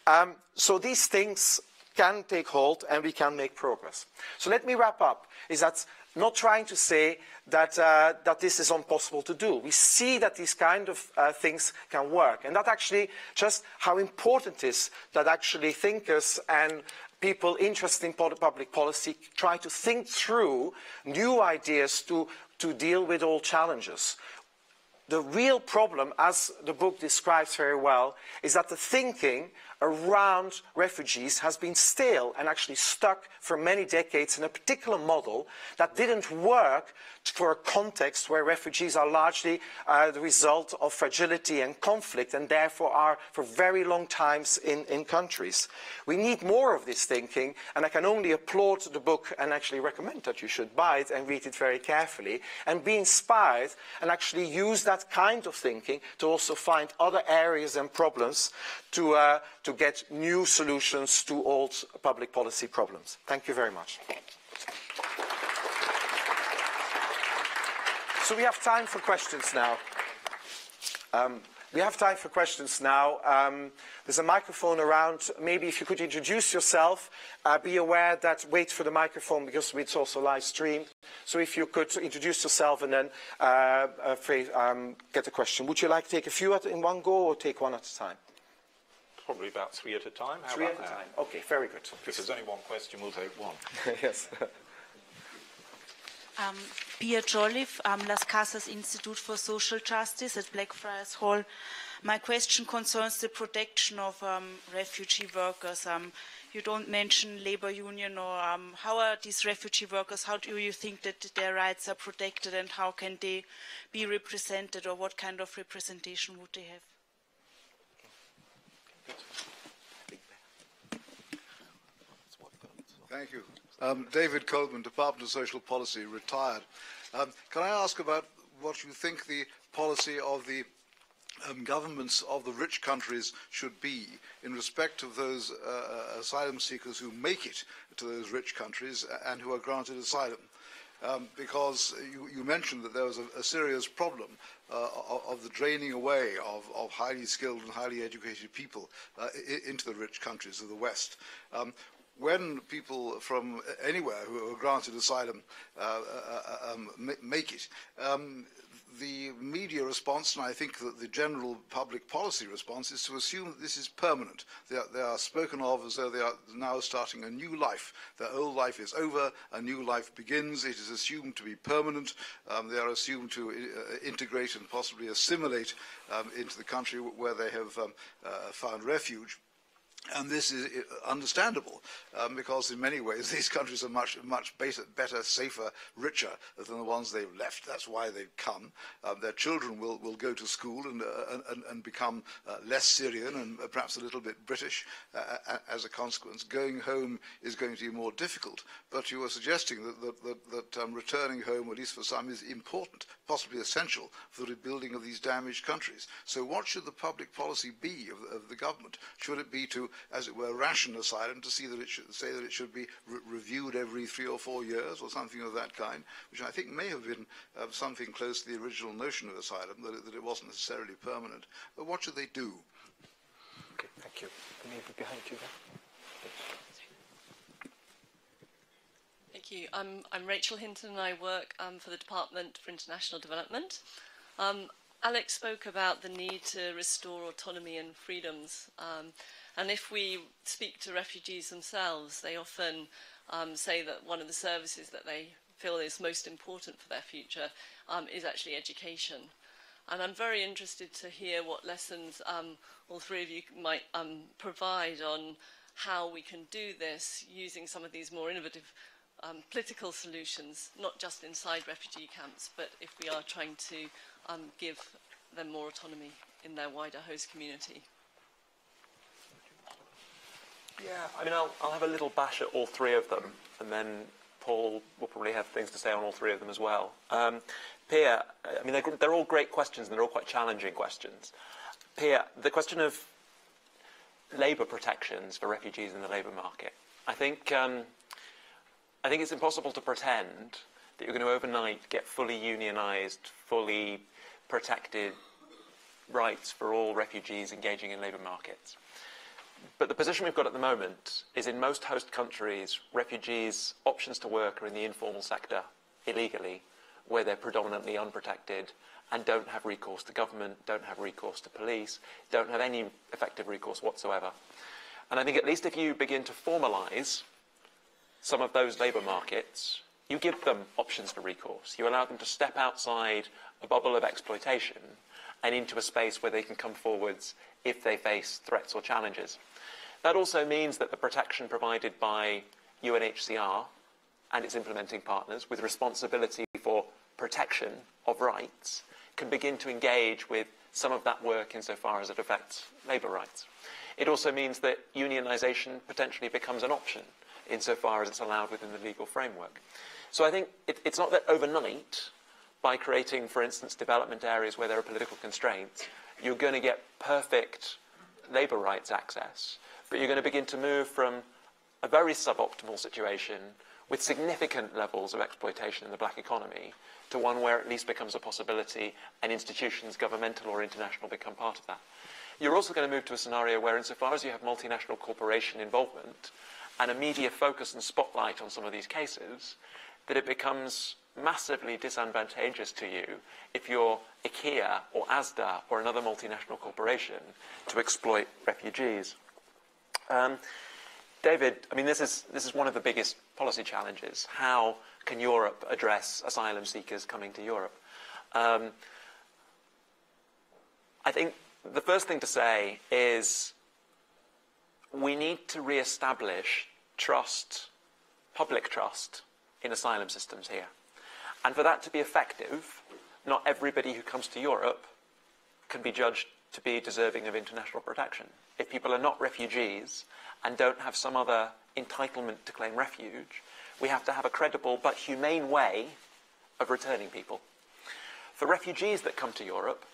Um, so these things can take hold and we can make progress. So let me wrap up. Is that not trying to say that, uh, that this is impossible to do. We see that these kind of uh, things can work. And that actually just how important it is that actually thinkers and people interested in public policy try to think through new ideas to, to deal with all challenges. The real problem, as the book describes very well, is that the thinking around refugees has been stale and actually stuck for many decades in a particular model that didn't work for a context where refugees are largely uh, the result of fragility and conflict and therefore are for very long times in, in countries. We need more of this thinking and I can only applaud the book and actually recommend that you should buy it and read it very carefully and be inspired and actually use that kind of thinking to also find other areas and problems to, uh, to get new solutions to old public policy problems. Thank you very much. So we have time for questions now. Um, we have time for questions now. Um, there's a microphone around. Maybe if you could introduce yourself, uh, be aware that wait for the microphone because it's also live streamed. So if you could introduce yourself and then uh, uh, um, get a question. Would you like to take a few at, in one go or take one at a time? Probably about three at a time. How three at a time. Okay, very good. If there's only one question, we'll take one. yes. Um, Pia Jolliffe, um, Las Casas Institute for Social Justice at Blackfriars Hall. My question concerns the protection of um, refugee workers. Um, you don't mention labor union or um, how are these refugee workers, how do you think that their rights are protected and how can they be represented or what kind of representation would they have? Thank you. Um, David Coleman, Department of Social Policy, retired. Um, can I ask about what you think the policy of the um, governments of the rich countries should be in respect of those uh, uh asylum seekers who make it to those rich countries and who are granted asylum? Um, because you, you, mentioned that there was a, a serious problem uh, of, the draining away of, of, highly skilled and highly educated people uh, into the rich countries of the West. Um, when people from anywhere who are granted asylum uh, uh, uh um, make it, um, the media response, and I think that the general public policy response, is to assume that this is permanent. They are, they are, spoken of as though they are now starting a new life. Their old life is over, a new life begins. It is assumed to be permanent. Um, they are assumed to uh, integrate and possibly assimilate um, into the country where they have um, uh, found refuge. And this is uh, understandable um, because, in many ways, these countries are much, much better, better, safer, richer than the ones they've left. That's why they've come. Um, their children will, will go to school and, uh, and, and become uh, less Syrian and perhaps a little bit British uh, as a consequence. Going home is going to be more difficult. But you were suggesting that, that, that, that um, returning home, at least for some, is important, possibly essential for the rebuilding of these damaged countries. So, what should the public policy be of, of the government? Should it be to as it were, ration asylum to see that it should say that it should be re reviewed every three or four years or something of that kind, which I think may have been uh, something close to the original notion of asylum, that it, that it wasn't necessarily permanent. But what should they do? Okay, thank you. Maybe behind you there. Thank you. I'm, I'm Rachel Hinton and I work um, for the Department for International Development. Um, Alex spoke about the need to restore autonomy and freedoms. Um, and if we speak to refugees themselves, they often um, say that one of the services that they feel is most important for their future um, is actually education. And I'm very interested to hear what lessons um, all three of you might um, provide on how we can do this using some of these more innovative um, political solutions, not just inside refugee camps, but if we are trying to um, give them more autonomy in their wider host community. Yeah, I mean, I'll, I'll have a little bash at all three of them, and then Paul will probably have things to say on all three of them as well. Um, Pia, I mean, they're, they're all great questions, and they're all quite challenging questions. Pia, the question of labour protections for refugees in the labour market. I think, um, I think it's impossible to pretend that you're going to overnight get fully unionised, fully protected rights for all refugees engaging in labour markets. But the position we've got at the moment is in most host countries, refugees' options to work are in the informal sector illegally, where they're predominantly unprotected and don't have recourse to government, don't have recourse to police, don't have any effective recourse whatsoever. And I think at least if you begin to formalise some of those labour markets, you give them options for recourse. You allow them to step outside a bubble of exploitation and into a space where they can come forwards if they face threats or challenges. That also means that the protection provided by UNHCR and its implementing partners with responsibility for protection of rights can begin to engage with some of that work insofar as it affects labour rights. It also means that unionisation potentially becomes an option insofar as it's allowed within the legal framework. So I think it, it's not that overnight by creating, for instance, development areas where there are political constraints, you're going to get perfect labour rights access. But you're going to begin to move from a very suboptimal situation with significant levels of exploitation in the black economy to one where at least becomes a possibility and institutions, governmental or international, become part of that. You're also going to move to a scenario where, insofar as you have multinational corporation involvement and a media focus and spotlight on some of these cases, that it becomes massively disadvantageous to you if you're IKEA or ASDA or another multinational corporation to exploit refugees. Um, David, I mean, this is, this is one of the biggest policy challenges. How can Europe address asylum seekers coming to Europe? Um, I think the first thing to say is we need to re-establish trust, public trust, in asylum systems here. And for that to be effective, not everybody who comes to Europe can be judged to be deserving of international protection. If people are not refugees and don't have some other entitlement to claim refuge, we have to have a credible but humane way of returning people. For refugees that come to Europe,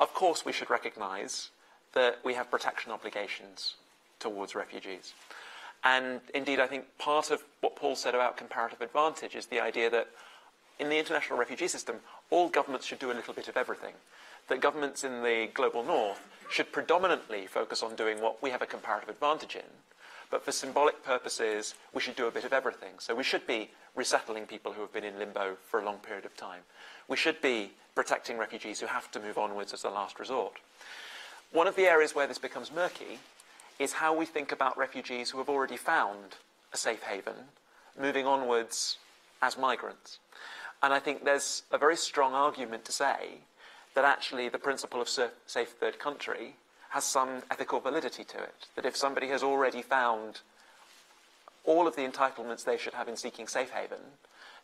of course we should recognise that we have protection obligations towards refugees. And indeed, I think part of what Paul said about comparative advantage is the idea that in the international refugee system, all governments should do a little bit of everything. That governments in the global north should predominantly focus on doing what we have a comparative advantage in, but for symbolic purposes, we should do a bit of everything. So we should be resettling people who have been in limbo for a long period of time. We should be protecting refugees who have to move onwards as a last resort. One of the areas where this becomes murky is how we think about refugees who have already found a safe haven, moving onwards as migrants. And I think there's a very strong argument to say that actually the principle of safe third country has some ethical validity to it. That if somebody has already found all of the entitlements they should have in seeking safe haven,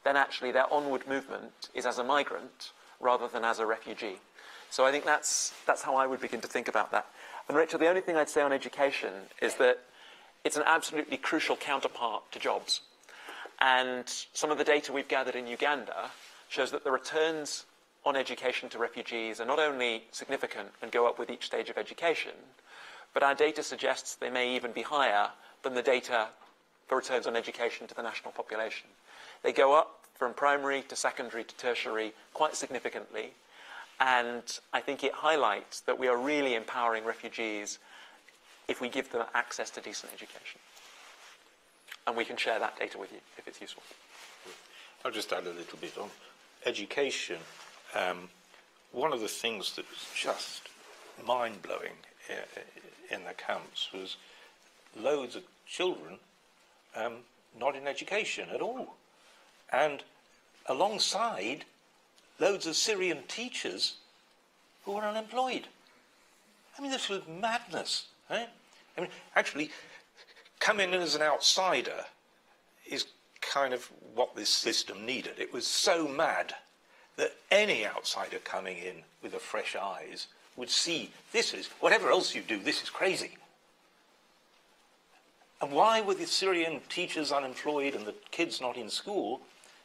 then actually their onward movement is as a migrant rather than as a refugee. So I think that's, that's how I would begin to think about that. And Rachel, the only thing I'd say on education is that it's an absolutely crucial counterpart to jobs. And some of the data we've gathered in Uganda shows that the returns on education to refugees are not only significant and go up with each stage of education, but our data suggests they may even be higher than the data for returns on education to the national population. They go up from primary to secondary to tertiary quite significantly. And I think it highlights that we are really empowering refugees if we give them access to decent education. And we can share that data with you if it's useful. I'll just add a little bit on education. Um, one of the things that was just mind blowing in the camps was loads of children um, not in education at all. And alongside, loads of Syrian teachers who were unemployed. I mean, this was madness. Right? I mean, actually, coming in as an outsider is kind of what this system needed. It was so mad that any outsider coming in with a fresh eyes would see this is, whatever else you do, this is crazy. And why were the Syrian teachers unemployed and the kids not in school?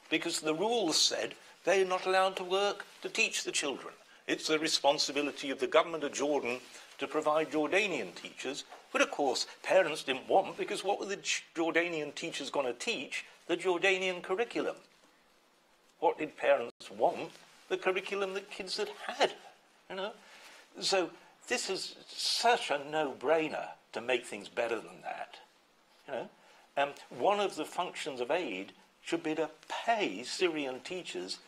Because the rules said they're not allowed to work to teach the children. It's the responsibility of the government of Jordan to provide Jordanian teachers. But of course, parents didn't want because what were the Jordanian teachers going to teach? The Jordanian curriculum. What did parents want? The curriculum that kids had had. You know? So this is such a no-brainer to make things better than that. You know, um, one of the functions of aid should be to pay Syrian teachers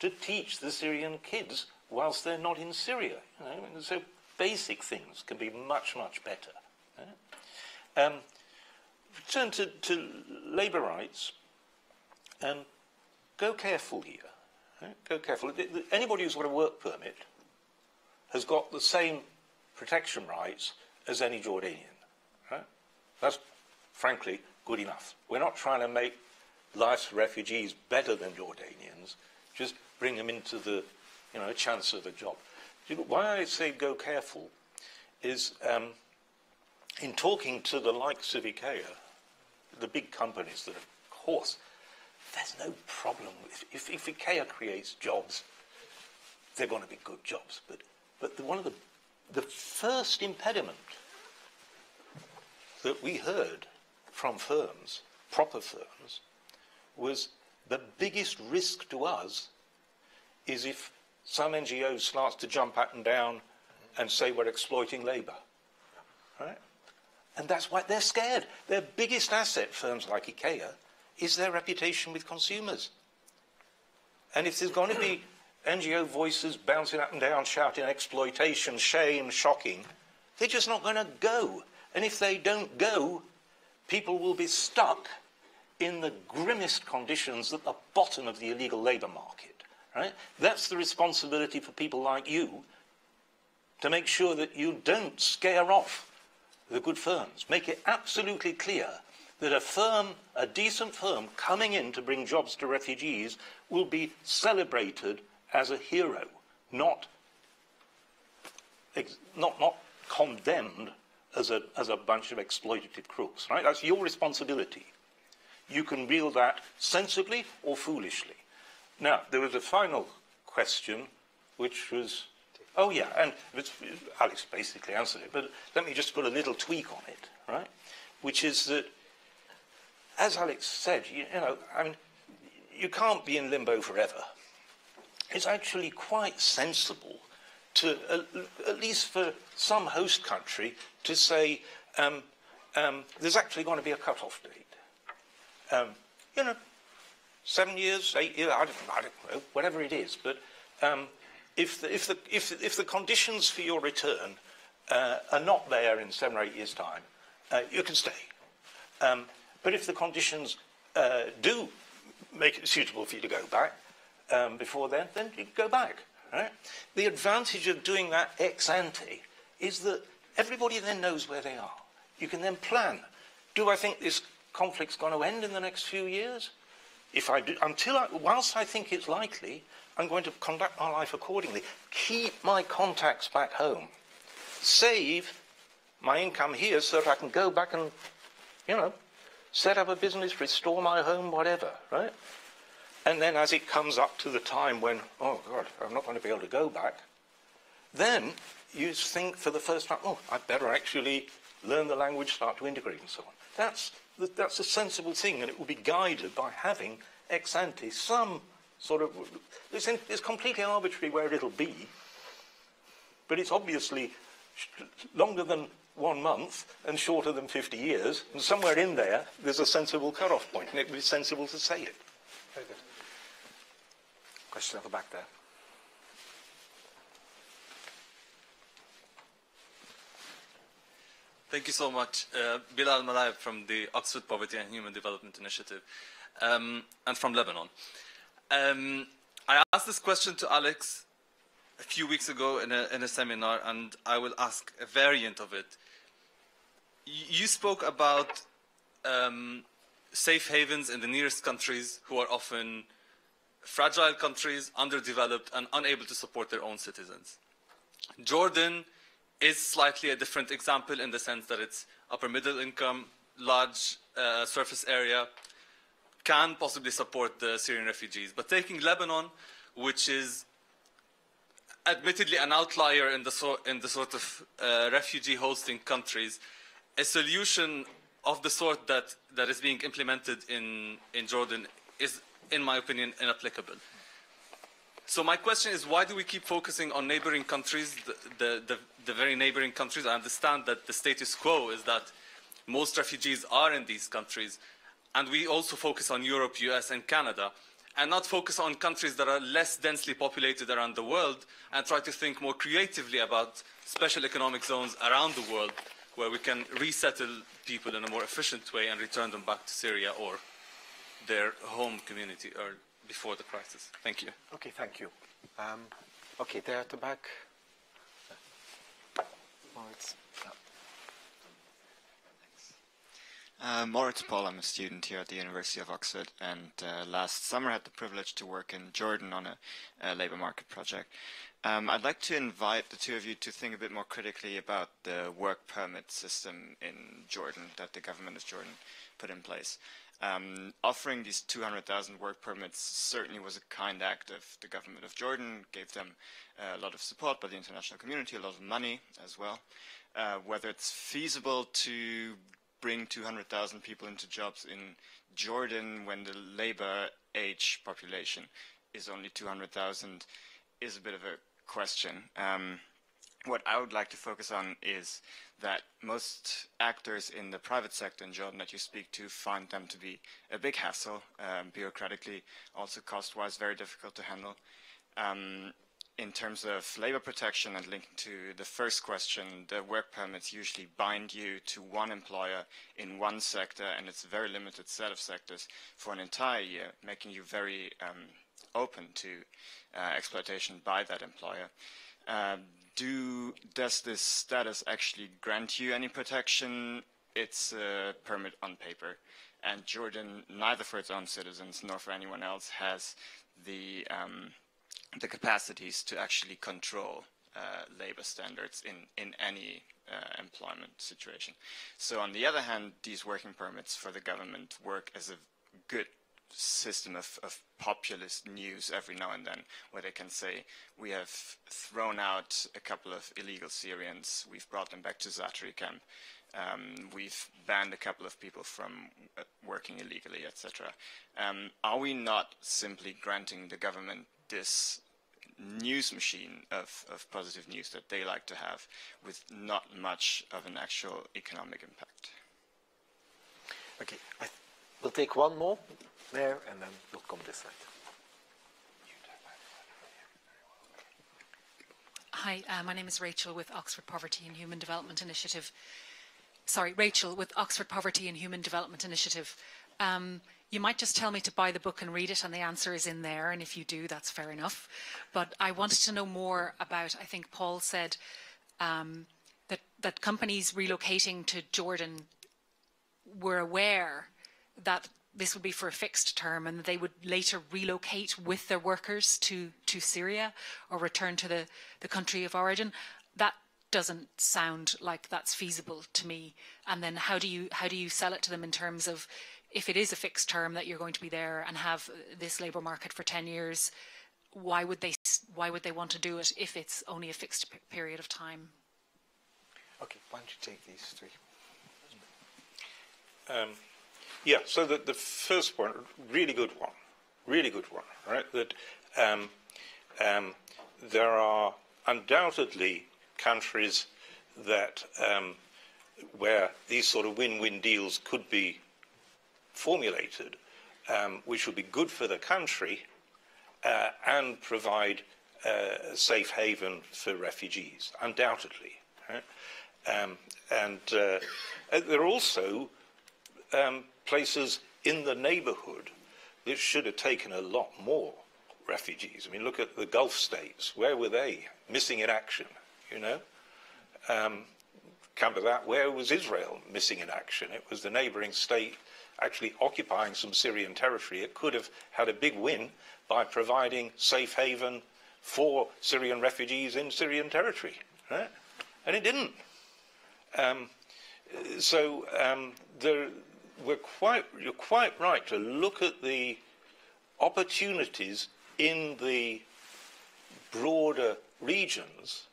to teach the Syrian kids whilst they're not in Syria. You know? And So basic things can be much, much better. Um, return to, to labour rights. Um, go careful here. Right? Go careful. Anybody who's got a work permit has got the same protection rights as any Jordanian. That's, frankly, good enough. We're not trying to make life's refugees better than Jordanians, just bring them into the, you know, chance of a job. Why I say go careful is um, in talking to the likes of IKEA, the big companies that, of course, there's no problem. If, if, if IKEA creates jobs, they're going to be good jobs. But, but the, one of the, the first impediment that we heard from firms, proper firms, was the biggest risk to us is if some NGO starts to jump up and down and say we're exploiting labour. Right? And that's why they're scared. Their biggest asset, firms like IKEA, is their reputation with consumers. And if there's going to be NGO voices bouncing up and down shouting exploitation, shame, shocking, they're just not going to go. And if they don't go, people will be stuck in the grimmest conditions at the bottom of the illegal labour market. Right? That's the responsibility for people like you to make sure that you don't scare off the good firms. Make it absolutely clear that a firm, a decent firm coming in to bring jobs to refugees will be celebrated as a hero, not, not, not condemned as a, as a bunch of exploitative crooks, right? That's your responsibility. You can wield that sensibly or foolishly. Now, there was a final question, which was, oh yeah, and Alex basically answered it, but let me just put a little tweak on it, right? Which is that, as Alex said, you, you know, I mean, you can't be in limbo forever. It's actually quite sensible to, uh, at least for some host country, to say um, um, there's actually going to be a cut-off date. Um, you know, seven years, eight years, I don't, I don't know, whatever it is. But um, if, the, if, the, if, if the conditions for your return uh, are not there in seven or eight years' time, uh, you can stay. Um, but if the conditions uh, do make it suitable for you to go back um, before then, then you go back. Right? The advantage of doing that ex ante is that everybody then knows where they are. You can then plan. Do I think this conflict's going to end in the next few years? If I do, until I, whilst I think it's likely, I'm going to conduct my life accordingly. Keep my contacts back home. Save my income here so that I can go back and, you know, set up a business, restore my home, whatever, right? And then as it comes up to the time when, oh God, I'm not going to be able to go back, then you think for the first time, oh, I better actually learn the language, start to integrate and so on. That's, that's a sensible thing, and it will be guided by having ex ante some sort of. It's, in, it's completely arbitrary where it'll be, but it's obviously longer than one month and shorter than 50 years, and somewhere in there, there's a sensible cut-off point, and it would be sensible to say it. Very good. Question at the back there. Thank you so much. Uh, Bilal Malaeb from the Oxford Poverty and Human Development Initiative um, and from Lebanon. Um, I asked this question to Alex a few weeks ago in a, in a seminar, and I will ask a variant of it. You spoke about um, safe havens in the nearest countries who are often fragile countries, underdeveloped, and unable to support their own citizens. Jordan is slightly a different example in the sense that it's upper middle income, large uh, surface area, can possibly support the Syrian refugees. But taking Lebanon, which is admittedly an outlier in the, so, in the sort of uh, refugee hosting countries, a solution of the sort that, that is being implemented in, in Jordan is, in my opinion, inapplicable. So my question is, why do we keep focusing on neighboring countries, the, the, the, the very neighboring countries? I understand that the status quo is that most refugees are in these countries, and we also focus on Europe, US, and Canada, and not focus on countries that are less densely populated around the world, and try to think more creatively about special economic zones around the world where we can resettle people in a more efficient way and return them back to Syria or their home community before the crisis. Thank you. Okay, thank you. Um, okay, there at the back. Moritz. Uh, Moritz Paul, I'm a student here at the University of Oxford, and uh, last summer had the privilege to work in Jordan on a, a labour market project. Um, I'd like to invite the two of you to think a bit more critically about the work permit system in Jordan that the government of Jordan put in place. Um, offering these 200,000 work permits certainly was a kind act of the government of Jordan, gave them uh, a lot of support by the international community, a lot of money as well. Uh, whether it's feasible to bring 200,000 people into jobs in Jordan when the labor age population is only 200,000 is a bit of a question. Um, what I would like to focus on is that most actors in the private sector in Jordan that you speak to find them to be a big hassle, um, bureaucratically, also cost-wise very difficult to handle. Um, in terms of labor protection and linking to the first question, the work permits usually bind you to one employer in one sector, and it's a very limited set of sectors for an entire year, making you very um, open to uh, exploitation by that employer. Uh, do, does this status actually grant you any protection? It's a permit on paper. And Jordan, neither for its own citizens nor for anyone else, has the, um, the capacities to actually control uh, labor standards in, in any uh, employment situation. So on the other hand, these working permits for the government work as a good system of, of, populist news every now and then, where they can say, we have thrown out a couple of illegal Syrians, we've brought them back to Zaatari camp, um, we've banned a couple of people from uh, working illegally, etc. Um, are we not simply granting the government this news machine of, of positive news that they like to have with not much of an actual economic impact? Okay, we'll take one more there, and then we'll come this side. Hi, uh, my name is Rachel with Oxford Poverty and Human Development Initiative. Sorry, Rachel with Oxford Poverty and Human Development Initiative. Um, you might just tell me to buy the book and read it, and the answer is in there. And if you do, that's fair enough. But I wanted to know more about. I think Paul said um, that, that companies relocating to Jordan were aware that this would be for a fixed term and they would later relocate with their workers to, to Syria or return to the, the country of origin. That doesn't sound like that's feasible to me. And then how do you how do you sell it to them in terms of if it is a fixed term that you're going to be there and have this labour market for 10 years, why would they why would they want to do it if it's only a fixed period of time? Okay, why don't you take these three? Um, yeah, so the, the first one, really good one, really good one, right? That um, um, there are undoubtedly countries that um, where these sort of win-win deals could be formulated, um, which would be good for the country uh, and provide uh, a safe haven for refugees, undoubtedly. Right? Um, and uh, there are also um, places in the neighborhood that should have taken a lot more refugees. I mean, look at the Gulf states. Where were they? Missing in action, you know? Um, come to that, where was Israel missing in action? It was the neighboring state actually occupying some Syrian territory. It could have had a big win by providing safe haven for Syrian refugees in Syrian territory. Right? And it didn't. Um, so um, there, we're quite, you're quite right to look at the opportunities in the broader regions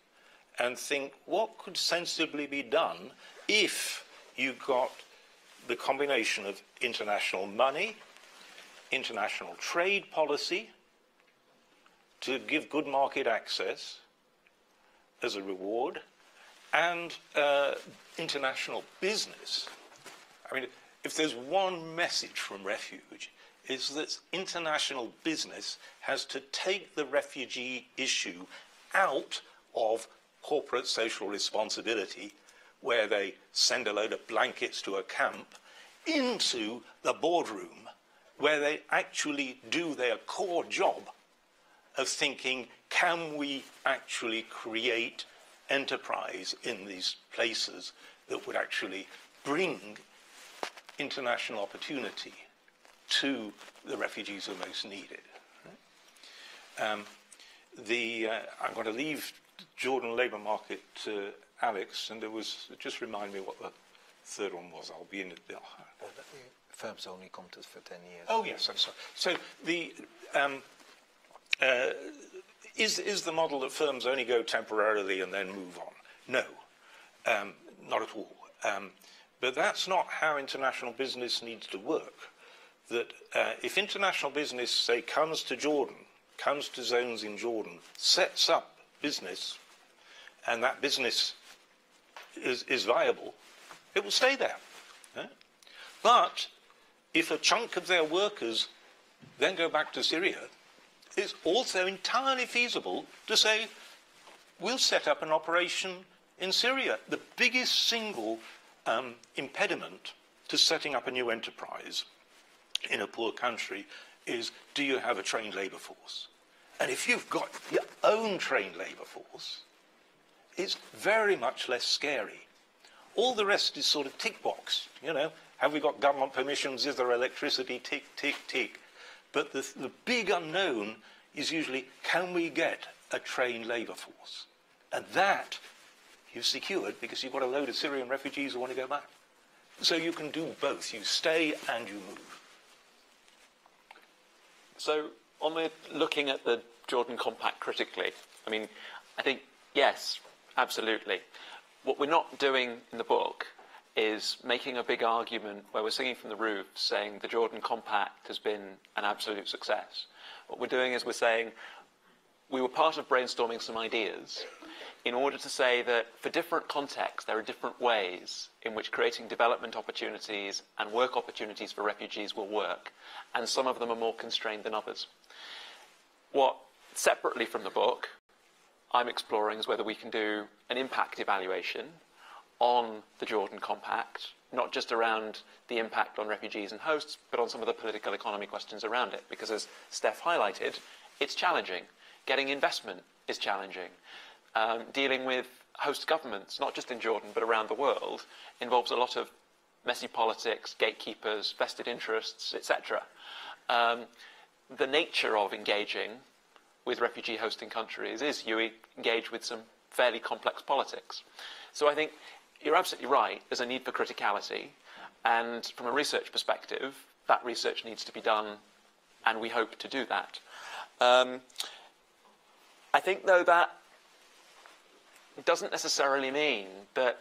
and think what could sensibly be done if you got the combination of international money, international trade policy to give good market access as a reward, and uh, international business. I mean, if there's one message from refuge, is that international business has to take the refugee issue out of corporate social responsibility, where they send a load of blankets to a camp, into the boardroom, where they actually do their core job of thinking, can we actually create enterprise in these places that would actually bring international opportunity to the refugees who most need it. Um, the, uh, I'm going to leave Jordan labour market to Alex, and there was, just remind me what the third one was. I'll be in it. Oh. Firms only come to for 10 years. Oh, yes, I'm sorry. So the, um, uh, is, is the model that firms only go temporarily and then move on? No, um, not at all. Um, but that's not how international business needs to work. That uh, if international business, say, comes to Jordan, comes to zones in Jordan, sets up business, and that business is, is viable, it will stay there. But if a chunk of their workers then go back to Syria, it's also entirely feasible to say, we'll set up an operation in Syria. The biggest single um, impediment to setting up a new enterprise in a poor country is do you have a trained labour force? And if you've got your own trained labour force, it's very much less scary. All the rest is sort of tick box, you know. Have we got government permissions? Is there electricity? Tick, tick, tick. But the, the big unknown is usually can we get a trained labour force? And that you've secured because you've got a load of Syrian refugees who want to go back. So you can do both. You stay and you move. So on looking at the Jordan Compact critically, I mean, I think yes, absolutely. What we're not doing in the book is making a big argument where we're singing from the roof saying the Jordan Compact has been an absolute success. What we're doing is we're saying we were part of brainstorming some ideas in order to say that for different contexts, there are different ways in which creating development opportunities and work opportunities for refugees will work, and some of them are more constrained than others. What, separately from the book, I'm exploring is whether we can do an impact evaluation on the Jordan Compact, not just around the impact on refugees and hosts, but on some of the political economy questions around it. Because as Steph highlighted, it's challenging. Getting investment is challenging um, dealing with host governments, not just in Jordan but around the world, involves a lot of messy politics, gatekeepers, vested interests, etc. Um, the nature of engaging with refugee hosting countries is you engage with some fairly complex politics. So I think you're absolutely right. There's a need for criticality. And from a research perspective, that research needs to be done, and we hope to do that. Um, I think, though, that doesn't necessarily mean that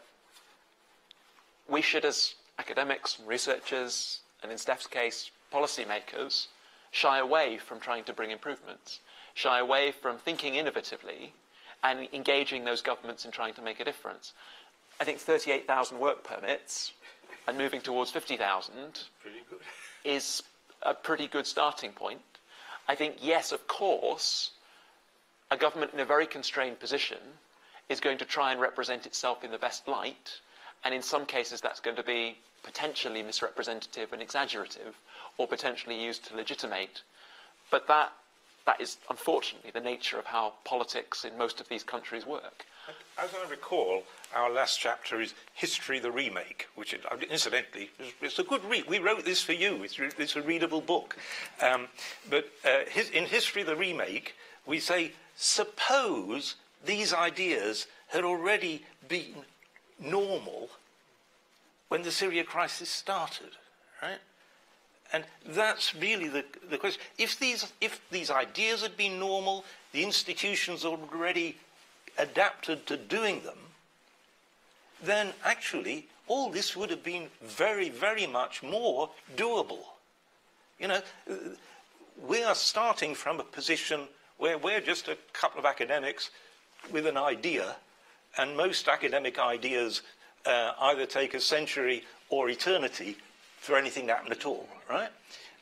we should, as academics researchers, and in Steph's case, policymakers, shy away from trying to bring improvements, shy away from thinking innovatively and engaging those governments in trying to make a difference. I think 38,000 work permits and moving towards 50,000 is a pretty good starting point. I think, yes, of course, a government in a very constrained position is going to try and represent itself in the best light, and in some cases that's going to be potentially misrepresentative and exaggerative, or potentially used to legitimate. But that, that is unfortunately the nature of how politics in most of these countries work. As I recall, our last chapter is History the Remake, which, incidentally, it's a good read. We wrote this for you. It's, it's a readable book. Um, but uh, his, in History the Remake, we say, suppose these ideas had already been normal when the Syria crisis started, right? And that's really the, the question. If these, if these ideas had been normal, the institutions already adapted to doing them, then actually all this would have been very, very much more doable. You know, we are starting from a position where we're just a couple of academics with an idea, and most academic ideas uh, either take a century or eternity for anything to happen at all, right?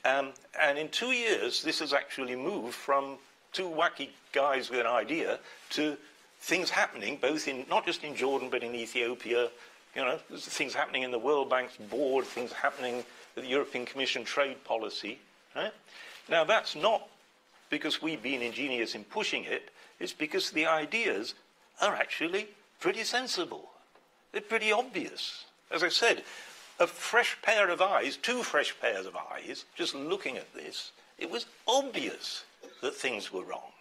Um, and in two years, this has actually moved from two wacky guys with an idea to things happening, both in not just in Jordan but in Ethiopia. You know, things happening in the World Bank's board, things happening with the European Commission trade policy. Right? Now, that's not because we've been ingenious in pushing it. It's because the ideas are actually pretty sensible. They're pretty obvious. As I said, a fresh pair of eyes, two fresh pairs of eyes, just looking at this, it was obvious that things were wrong.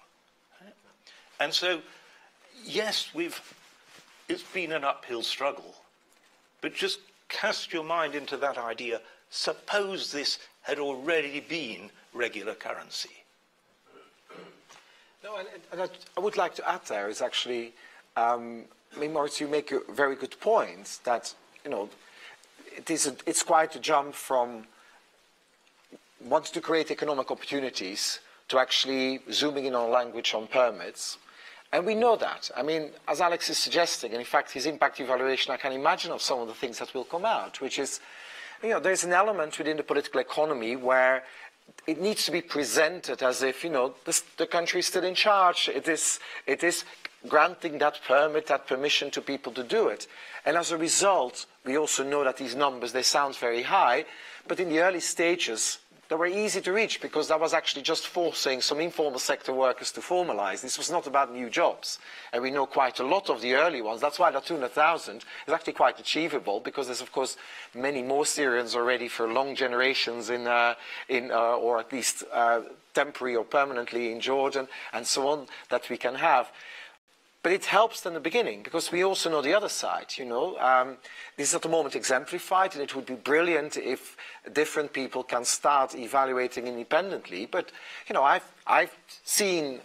And so yes, we've, it's been an uphill struggle, but just cast your mind into that idea. Suppose this had already been regular currency. No, and, and I, would like to add there is actually, um, I mean, Maurice, you make a very good point that, you know, it is a, it's quite a jump from wanting to create economic opportunities to actually zooming in on language on permits. And we know that. I mean, as Alex is suggesting, and in fact, his impact evaluation, I can imagine of some of the things that will come out, which is, you know, there's an element within the political economy where it needs to be presented as if, you know, this, the country is still in charge. It is, it is granting that permit, that permission to people to do it. And as a result, we also know that these numbers, they sound very high, but in the early stages, they were easy to reach because that was actually just forcing some informal sector workers to formalize. This was not about new jobs. And we know quite a lot of the early ones. That's why the 200,000 is actually quite achievable because there's, of course, many more Syrians already for long generations in, uh, in uh, or at least uh, temporary or permanently in Jordan and so on that we can have. But it helps in the beginning because we also know the other side. You know, um, this is at the moment exemplified, and it would be brilliant if different people can start evaluating independently. But you know, I've I've seen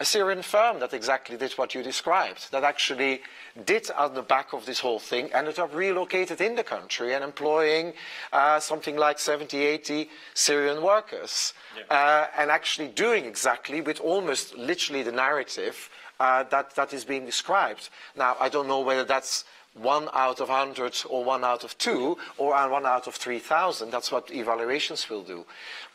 a Syrian firm that exactly did what you described, that actually did on the back of this whole thing, ended up relocated in the country and employing uh, something like 70, 80 Syrian workers, yeah. uh, and actually doing exactly with almost literally the narrative uh, that, that is being described. Now, I don't know whether that's one out of 100 or one out of two or one out of 3,000. That's what evaluations will do.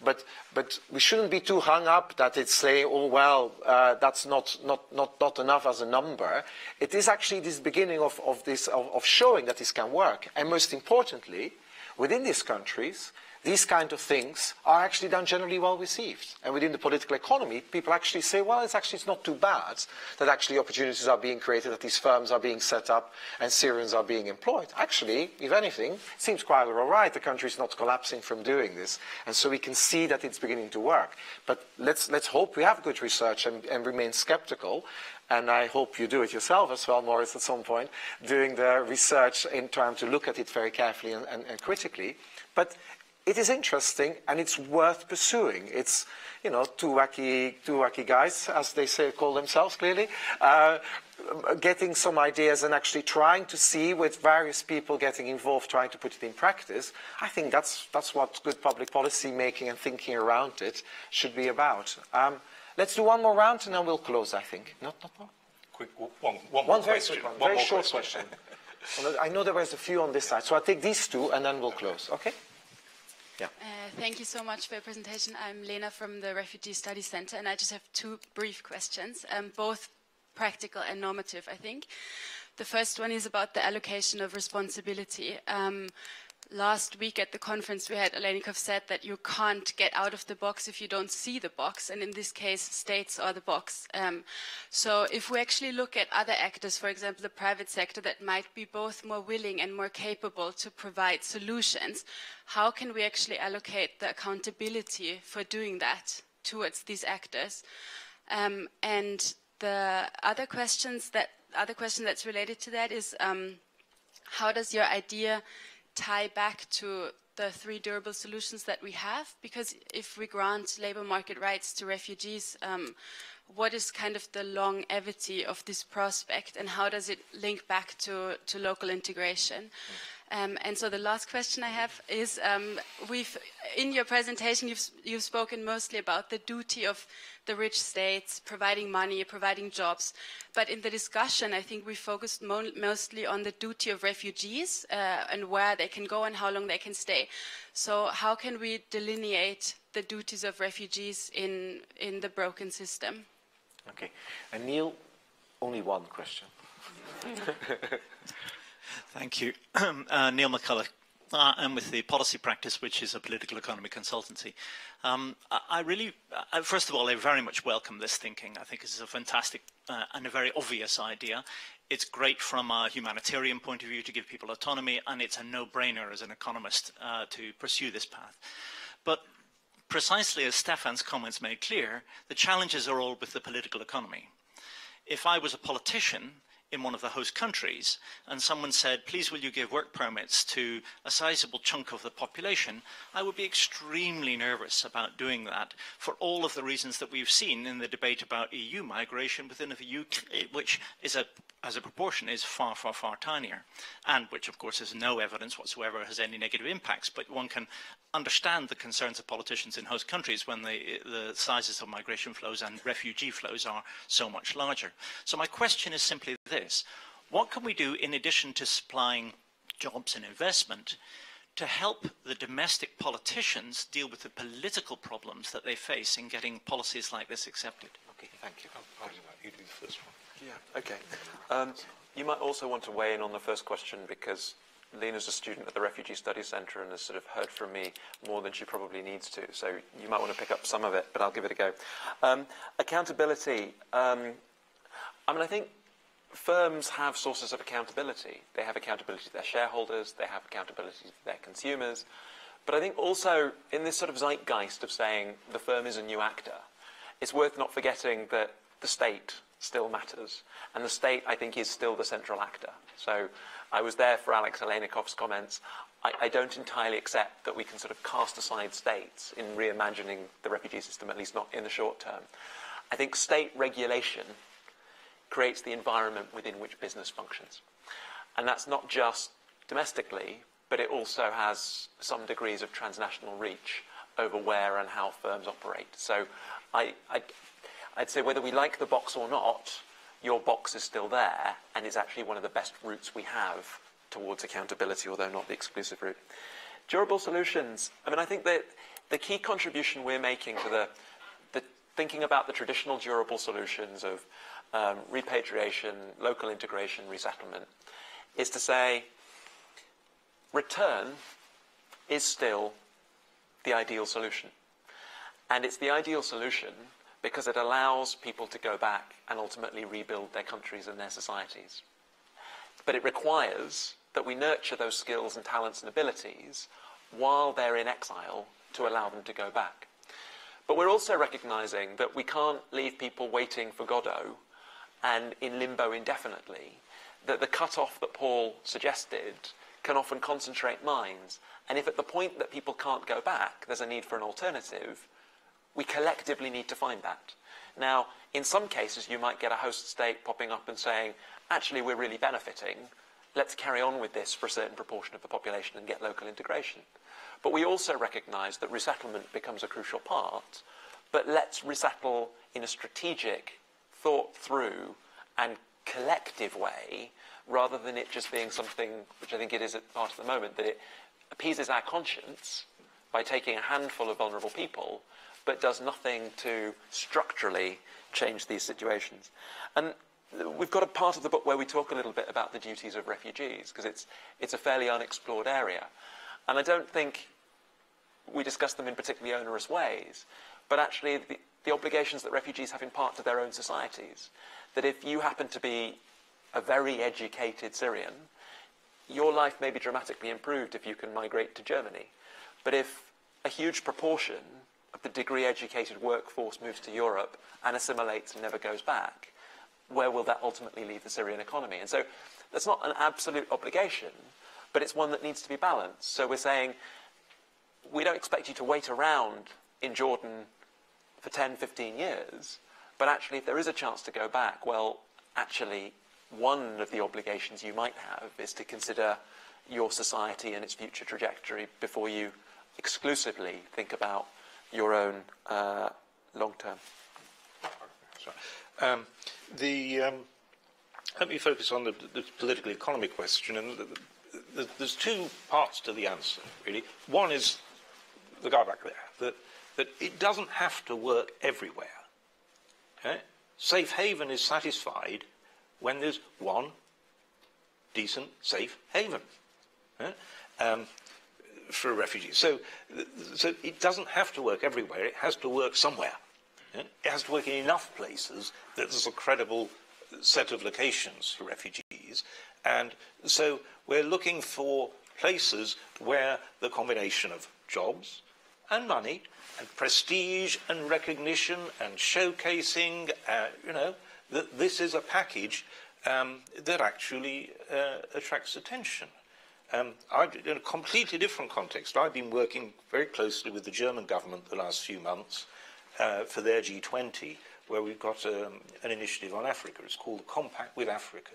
But, but we shouldn't be too hung up that it's saying, oh, well, uh, that's not, not, not, not enough as a number. It is actually this beginning of, of, this, of, of showing that this can work. And most importantly, within these countries, these kind of things are actually done generally well received. And within the political economy, people actually say, well, it's actually it's not too bad that actually opportunities are being created, that these firms are being set up, and Syrians are being employed. Actually, if anything, it seems quite all right. The country is not collapsing from doing this. And so we can see that it's beginning to work. But let's, let's hope we have good research and, and remain skeptical and I hope you do it yourself as well, Morris, at some point, doing the research in trying to look at it very carefully and, and, and critically. But it is interesting and it's worth pursuing. It's, you know, two wacky, two wacky guys, as they say, call themselves clearly, uh, getting some ideas and actually trying to see with various people getting involved, trying to put it in practice. I think that's, that's what good public policy making and thinking around it should be about. Um, let's do one more round and then we'll close, I think. Not, not more? Quick, one, one, One more very question. quick one, very more short question. I know there was a few on this side, so I'll take these two and then we'll close, okay? Uh, thank you so much for your presentation. I'm Lena from the Refugee Studies Center, and I just have two brief questions, um, both practical and normative, I think. The first one is about the allocation of responsibility. Um, last week at the conference, we had Aleinikoff said that you can't get out of the box if you don't see the box, and in this case, states are the box. Um, so if we actually look at other actors, for example, the private sector that might be both more willing and more capable to provide solutions, how can we actually allocate the accountability for doing that towards these actors? Um, and the other questions that other question that's related to that is um, how does your idea tie back to the three durable solutions that we have? Because if we grant labor market rights to refugees, um, what is kind of the longevity of this prospect and how does it link back to, to local integration? Um, and so the last question I have is, um, in your presentation, you've, you've spoken mostly about the duty of the rich states providing money, providing jobs. But in the discussion, I think we focused mo mostly on the duty of refugees uh, and where they can go and how long they can stay. So how can we delineate the duties of refugees in, in the broken system? Okay. And Neil, only one question. Thank you. uh, Neil McCulloch. Uh, I'm with the Policy Practice, which is a political economy consultancy. Um, I, I, really, uh, first of all, I very much welcome this thinking. I think it's a fantastic uh, and a very obvious idea. It's great from a humanitarian point of view to give people autonomy, and it's a no-brainer as an economist uh, to pursue this path. But precisely as Stefan's comments made clear, the challenges are all with the political economy. If I was a politician, in one of the host countries and someone said, please will you give work permits to a sizable chunk of the population, I would be extremely nervous about doing that for all of the reasons that we've seen in the debate about EU migration within the EU, which is a as a proportion is far, far, far tinier, and which, of course, has no evidence whatsoever has any negative impacts. But one can understand the concerns of politicians in host countries when the, the sizes of migration flows and refugee flows are so much larger. So my question is simply this. What can we do in addition to supplying jobs and investment to help the domestic politicians deal with the political problems that they face in getting policies like this accepted? Okay, thank you. I'll, I'll. You do the first one. Yeah, okay. Um, you might also want to weigh in on the first question because Lena's a student at the Refugee Studies Centre and has sort of heard from me more than she probably needs to. So you might want to pick up some of it, but I'll give it a go. Um, accountability. Um, I mean, I think firms have sources of accountability. They have accountability to their shareholders, they have accountability to their consumers. But I think also in this sort of zeitgeist of saying the firm is a new actor, it's worth not forgetting that the state still matters. And the state, I think, is still the central actor. So I was there for Alex Aleinikoff's comments. I, I, don't entirely accept that we can sort of cast aside states in reimagining the refugee system, at least not in the short term. I think state regulation creates the environment within which business functions. And that's not just domestically, but it also has some degrees of transnational reach over where and how firms operate. So I, I, I'd say whether we like the box or not, your box is still there, and it's actually one of the best routes we have towards accountability, although not the exclusive route. Durable solutions. I mean, I think that the key contribution we're making to the, the thinking about the traditional durable solutions of um, repatriation, local integration, resettlement, is to say return is still the ideal solution. And it's the ideal solution because it allows people to go back and ultimately rebuild their countries and their societies. But it requires that we nurture those skills and talents and abilities while they're in exile to allow them to go back. But we're also recognizing that we can't leave people waiting for Godot and in limbo indefinitely, that the cut-off that Paul suggested can often concentrate minds. And if at the point that people can't go back, there's a need for an alternative, we collectively need to find that. Now, in some cases, you might get a host state popping up and saying, actually, we're really benefiting. Let's carry on with this for a certain proportion of the population and get local integration. But we also recognize that resettlement becomes a crucial part, but let's resettle in a strategic, thought through, and collective way rather than it just being something which I think it is at part of the moment, that it appeases our conscience by taking a handful of vulnerable people, but does nothing to structurally change these situations. And we've got a part of the book where we talk a little bit about the duties of refugees, because it's, it's a fairly unexplored area. And I don't think we discuss them in particularly onerous ways, but actually the, the obligations that refugees have in part to their own societies. That if you happen to be a very educated Syrian, your life may be dramatically improved if you can migrate to Germany. But if a huge proportion of the degree educated workforce moves to Europe and assimilates and never goes back, where will that ultimately leave the Syrian economy? And so that's not an absolute obligation, but it's one that needs to be balanced. So we're saying we don't expect you to wait around in Jordan for 10, 15 years, but actually, if there is a chance to go back, well, actually, one of the obligations you might have is to consider your society and its future trajectory before you exclusively think about your own uh, long term. Um, the, um, let me focus on the, the, political economy question, and the, the, there's two parts to the answer, really. One is the guy back there, that, that it doesn't have to work everywhere. Okay? Safe haven is satisfied when there's one decent, safe haven okay? um, for refugees. So, so it doesn't have to work everywhere, it has to work somewhere. Okay? It has to work in enough places that there's a credible set of locations for refugees. And so we're looking for places where the combination of jobs and money and prestige and recognition and showcasing, uh, you know, that this is a package um, that actually uh, attracts attention. Um, I, in a completely different context, I've been working very closely with the German government the last few months uh, for their G20, where we've got um, an initiative on Africa. It's called the Compact with Africa.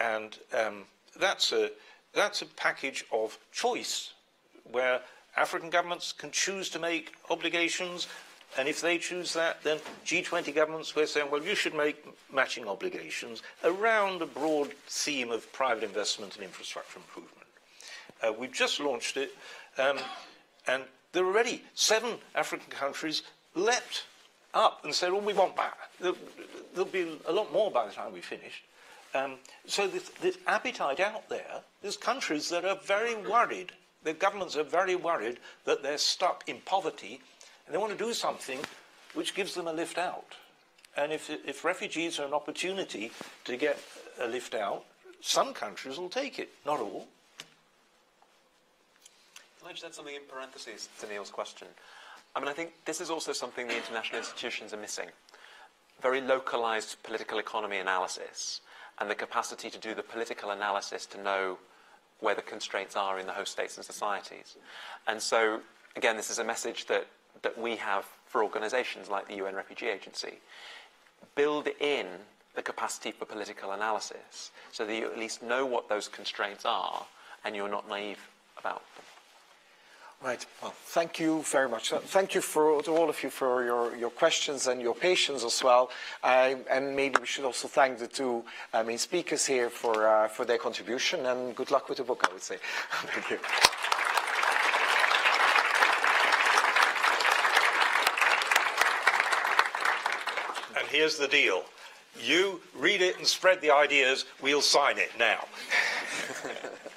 And um, that's, a, that's a package of choice where African governments can choose to make obligations, and if they choose that, then G20 governments were saying, well, you should make matching obligations around a broad theme of private investment and infrastructure improvement. Uh, we've just launched it, um, and there are already seven African countries leapt up and said, well, we want that. There'll, there'll be a lot more by the time we finish. Um, so there's, there's appetite out there. There's countries that are very worried the governments are very worried that they're stuck in poverty and they want to do something which gives them a lift out. And if, if refugees are an opportunity to get a lift out, some countries will take it, not all. Can I just add something in parentheses to Neil's question? I mean, I think this is also something the international institutions are missing. Very localized political economy analysis and the capacity to do the political analysis to know where the constraints are in the host states and societies. And so, again, this is a message that, that we have for organizations like the UN Refugee Agency. Build in the capacity for political analysis so that you at least know what those constraints are and you're not naive about them. Right. Well, thank you very much. Thank you for, to all of you for your, your questions and your patience as well. Uh, and maybe we should also thank the two uh, main speakers here for, uh, for their contribution. And good luck with the book, I would say. thank you. And here's the deal. You read it and spread the ideas, we'll sign it now.